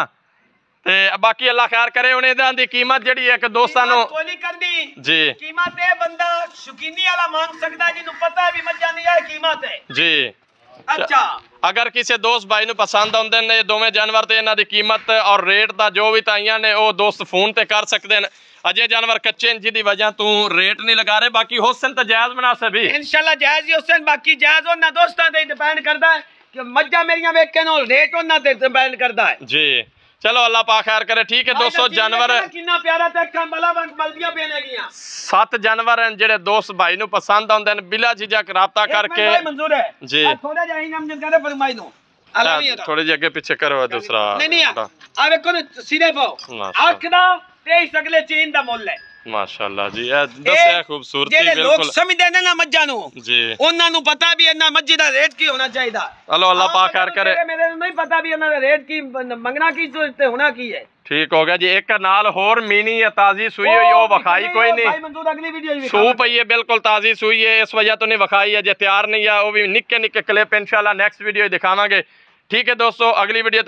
ਤੇ ਬਾਕੀ ਅੱਲਾ ਖੈਰ ਕਰੇ ਹੁਣ ਇਹਨਾਂ ਦੀ ਕੀਮਤ ਜਿਹੜੀ ਹੈ ਇੱਕ ਦੋਸਤਾਂ ਨੂੰ ਕੋਈ ਨਹੀਂ ਕਰਨੀ। ਜੀ। ਕੀਮਤ ਇਹ ਬੰਦਾ ਸ਼ੁਕੀਨੀ ਵਾਲਾ ਮੰਗ ਸਕਦਾ ਜਿਹਨੂੰ ਪਤਾ ਵੀ ਮੱਝਾਂ ਦੀ ਇਹ ਕੀਮਤ ਹੈ। ਜੀ। ਅੱਛਾ। ਅਗਰ ਕਿਸੇ ਦੋਸਤ ਭਾਈ ਨੂੰ ਪਸੰਦ ਆਉਂਦੇ ਨੇ ਦੋਵੇਂ ਜਾਨਵਰ ਤੇ ਇਹਨਾਂ ਦੀ ਕੀਮਤ ਔਰ ਰੇਟ ਦਾ ਜੋ ਵੀ ਤਾਈਆਂ ਨੇ ਉਹ ਦੋਸਤ ਫੋਨ ਤੇ ਕਰ ਸਕਦੇ ਨੇ। ਅਜੇ ਜਾਨਵਰ ਕੱਚੇ ਨੇ ਜਿਹਦੀ ਵਜ੍ਹਾ ਤੂੰ ਰੇਟ ਨਹੀਂ ਲਗਾ ਰਹੇ ਬਾਕੀ ਹੁਸਨ ਤਾਂ ਜਾਇਜ਼ ਮੁਨਾਸਬ ਹੀ ਇਨਸ਼ਾਅੱਲਾ ਜਾਇਜ਼ ਹੀ ਹੁਸਨ ਬਾਕੀ ਜਾਇਜ਼ ਉਹਨਾਂ ਦੋਸਤਾਂ ਤੇ ਡਿਪੈਂਡ ਕਰਦਾ ਹੈ ਕਿ ਮੱਝਾਂ ਮੇਰੀਆਂ ਵੇਖ ਕੇ ਨੂੰ ਰੇਟ ਉਹਨਾਂ ਤੇ ਡਿਪੈਂਡ ਕਰਦਾ ਹੈ। ਜੀ। ਚਲੋ ਅੱਲਾ ਪਾ ਖੈਰ ਕਰੇ ਠੀਕ ਹੈ ਦੋਸਤੋ ਜਾਨਵਰ ਕਿੰਨਾ ਪਿਆਰਾ ਤੇ ਅੱਖਾਂ ਬਲਾ ਵਾਂਗ ਬਲਦੀਆਂ ਪਈਆਂ ਨੇਗੀਆਂ ਸੱਤ ਜਾਨਵਰ ਹਨ ਜਿਹੜੇ ਦੋਸਤ ਭਾਈ ਨੂੰ ਪਸੰਦ ਆਉਂਦੇ ਨੇ ਬਿਲਾ ਝਿਜਕ ਰਾਬਤਾ ਕਰਕੇ ਭਾਈ ਮਨਜ਼ੂਰ ਹੈ। ਜੀ। ਥੋੜਾ ਜਿਹਾ ਹੀ ਨਮਜਨ ਕਰੇ ਫਰਮਾਈ ਨਹੀਂ ਥੋੜੇ ਜਿਹੇ ਅੱਗੇ ਪਿੱਛੇ ਕਰੋ ਦੂਸਰਾ ਨਹੀਂ ਨਹੀਂ ਆ ਵੇਖੋ ਸਿਰੇ ਪਾਓ। ਅੱਖ ਦਾ ਤੇ ਇਸ ਅਗਲੇ ਚੀਨ ਦਾ ਮੁੱਲ ਹੈ। ਮਾਸ਼ਾਅੱਲਾ ਜੀ ਇਹ ਦੱਸਿਆ ਇਹ ਖੂਬਸੂਰਤੀ ਜਿਹੜੇ ਲੋਕ ਬਿਲਕੁਲ ਸਮਝਦੇ ਨੇ ਨਾ ਮੱਝਾਂ ਨੂੰ ਜੀ ਉਹਨਾਂ ਨੂੰ ਪਤਾ ਵੀ ਇਹਨਾਂ ਮੱਝੀ ਦਾ ਰੇਟ ਕੀ ਹੋਣਾ ਚਾਹੀਦਾ ਚਲੋ ਅੱਲਾ ਪਾ ਖੈਰ ਕਰੇ ਮੇਰੇ- ਮੇਰੇ ਨੂੰ ਨਹੀਂ ਪਤਾ ਵੀ ਉਹਨਾਂ ਦਾ ਰੇਟ ਕੀ ਮੰਗਣਾ ਕੀ ਤੇ ਹੋਣਾ ਕੀ ਹੈ ਠੀਕ ਹੋ ਗਿਆ ਜੀ ਇੱਕ ਨਾਲ ਹੋਰ ਮੀਨੀ ਹੈ ਤਾਜ਼ੀ ਸੂਈ ਹੋਈ ਉਹ ਵਿਖਾਈ ਕੋਈ ਭਾਈ ਨਹੀਂ ਮਨਜ਼ੂਰ ਅਗਲੀ ਵੀਡੀਓ ਵਿੱਚ ਸੂ ਪਈ ਹੈ ਬਿਲਕੁਲ ਤਾਜ਼ੀ ਸੂਈ ਹੈ ਇਸ ਵਜ੍ਹਾ ਤੋਂ ਨਹੀਂ ਵਿਖਾਈ ਹੈ ਜੇ ਤਿਆਰ ਨਹੀਂ ਆ ਉਹ ਵੀ ਨਿੱਕੇ ਨਿੱਕੇ ਕਲਿੱਪ ਇਨਸ਼ਾਅੱਲਾ ਨੈਕਸਟ ਵੀਡੀਓ ਦਿਖਾਵਾਂਗੇ ਠੀਕ ਹੈ ਦੋਸਤੋ ਅਗਲੀ ਵੀਡੀਓ